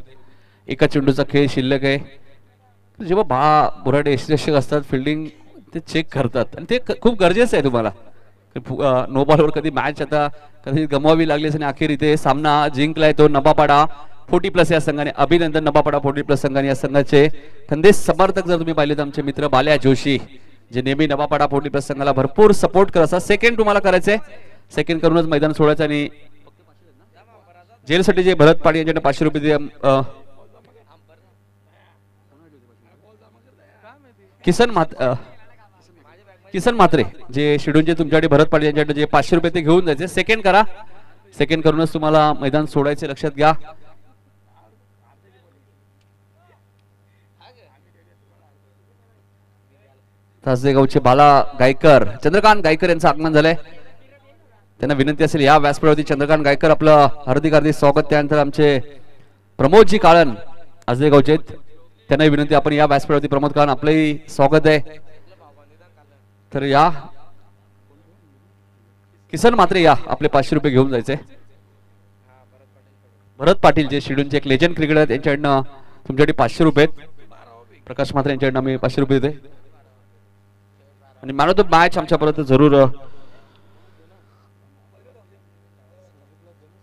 एका चेंडूचा खेळ शिल्लक आहे. जेव्हा भा बुराडे यशरक्षक असतात फिल्डिंग ते चेक करतात. आणि ते खूप गरजेचं आहे तुम्हाला. नो बॉलवर कधी मॅच आता कधी गमवावी लागली आणि अखेर इथे सामना जिंकलाय तो नबापाडा. फोर्टी प्लस या संघाने. अभिनंदन नबापाडा फोर्टी प्लस संघाने या संघाचे. खंदेश समर्थक जर तुम्ही पाहिले तर आमचे मित्र बाल्या जोशी. जे नेहमी नवापाडा फोर्टी प्रसंगाला भरपूर सपोर्ट करत असतात. सेकंड तुम्हाला करायचंय. सेकंड करूनच मैदान सोडायचं आणि जेलसाठी जे भरत पाणी यांच्याकडे पाचशे रुपये किसन मात किसन म्हात्रे जे शेड्यूलचे तुमच्याकडे भरत पाटील यांच्याकडे जे पाचशे रुपये ते घेऊन जायचे. सेकंड करा. सेकंड करूनच तुम्हाला मैदान सोडायचे लक्षात घ्या. तासदेगावचे बाला गायकर चंद्रकांत गायकर यांचं आगमन झालंय. त्यांना विनंती असेल या व्यासपीठावरती चंद्रकांत गायकर आपलं हार्दिक हार्दिक स्वागत. त्यानंतर आमचे प्रमोदजी काळन आजदेगावचे आहेत. त्यांनाही विनंती आपण या व्यासपीठावरती प्रमोद काळन आपलंही स्वागत आहे. तर या किसन मात्रे या आपले पाचशे रुपये घेऊन जायचे. भरत पाटील जे शिडूनचे एक लेजंड क्रिकेटर आहेत यांच्याकडनं तुमच्याकडे पाचशे रुपये आहेत. प्रकाश मात्रे यांच्याकडनं आम्ही पाचशे रुपये देते आणि मानवतो ऑफ आमच्यापर्यंत जरूर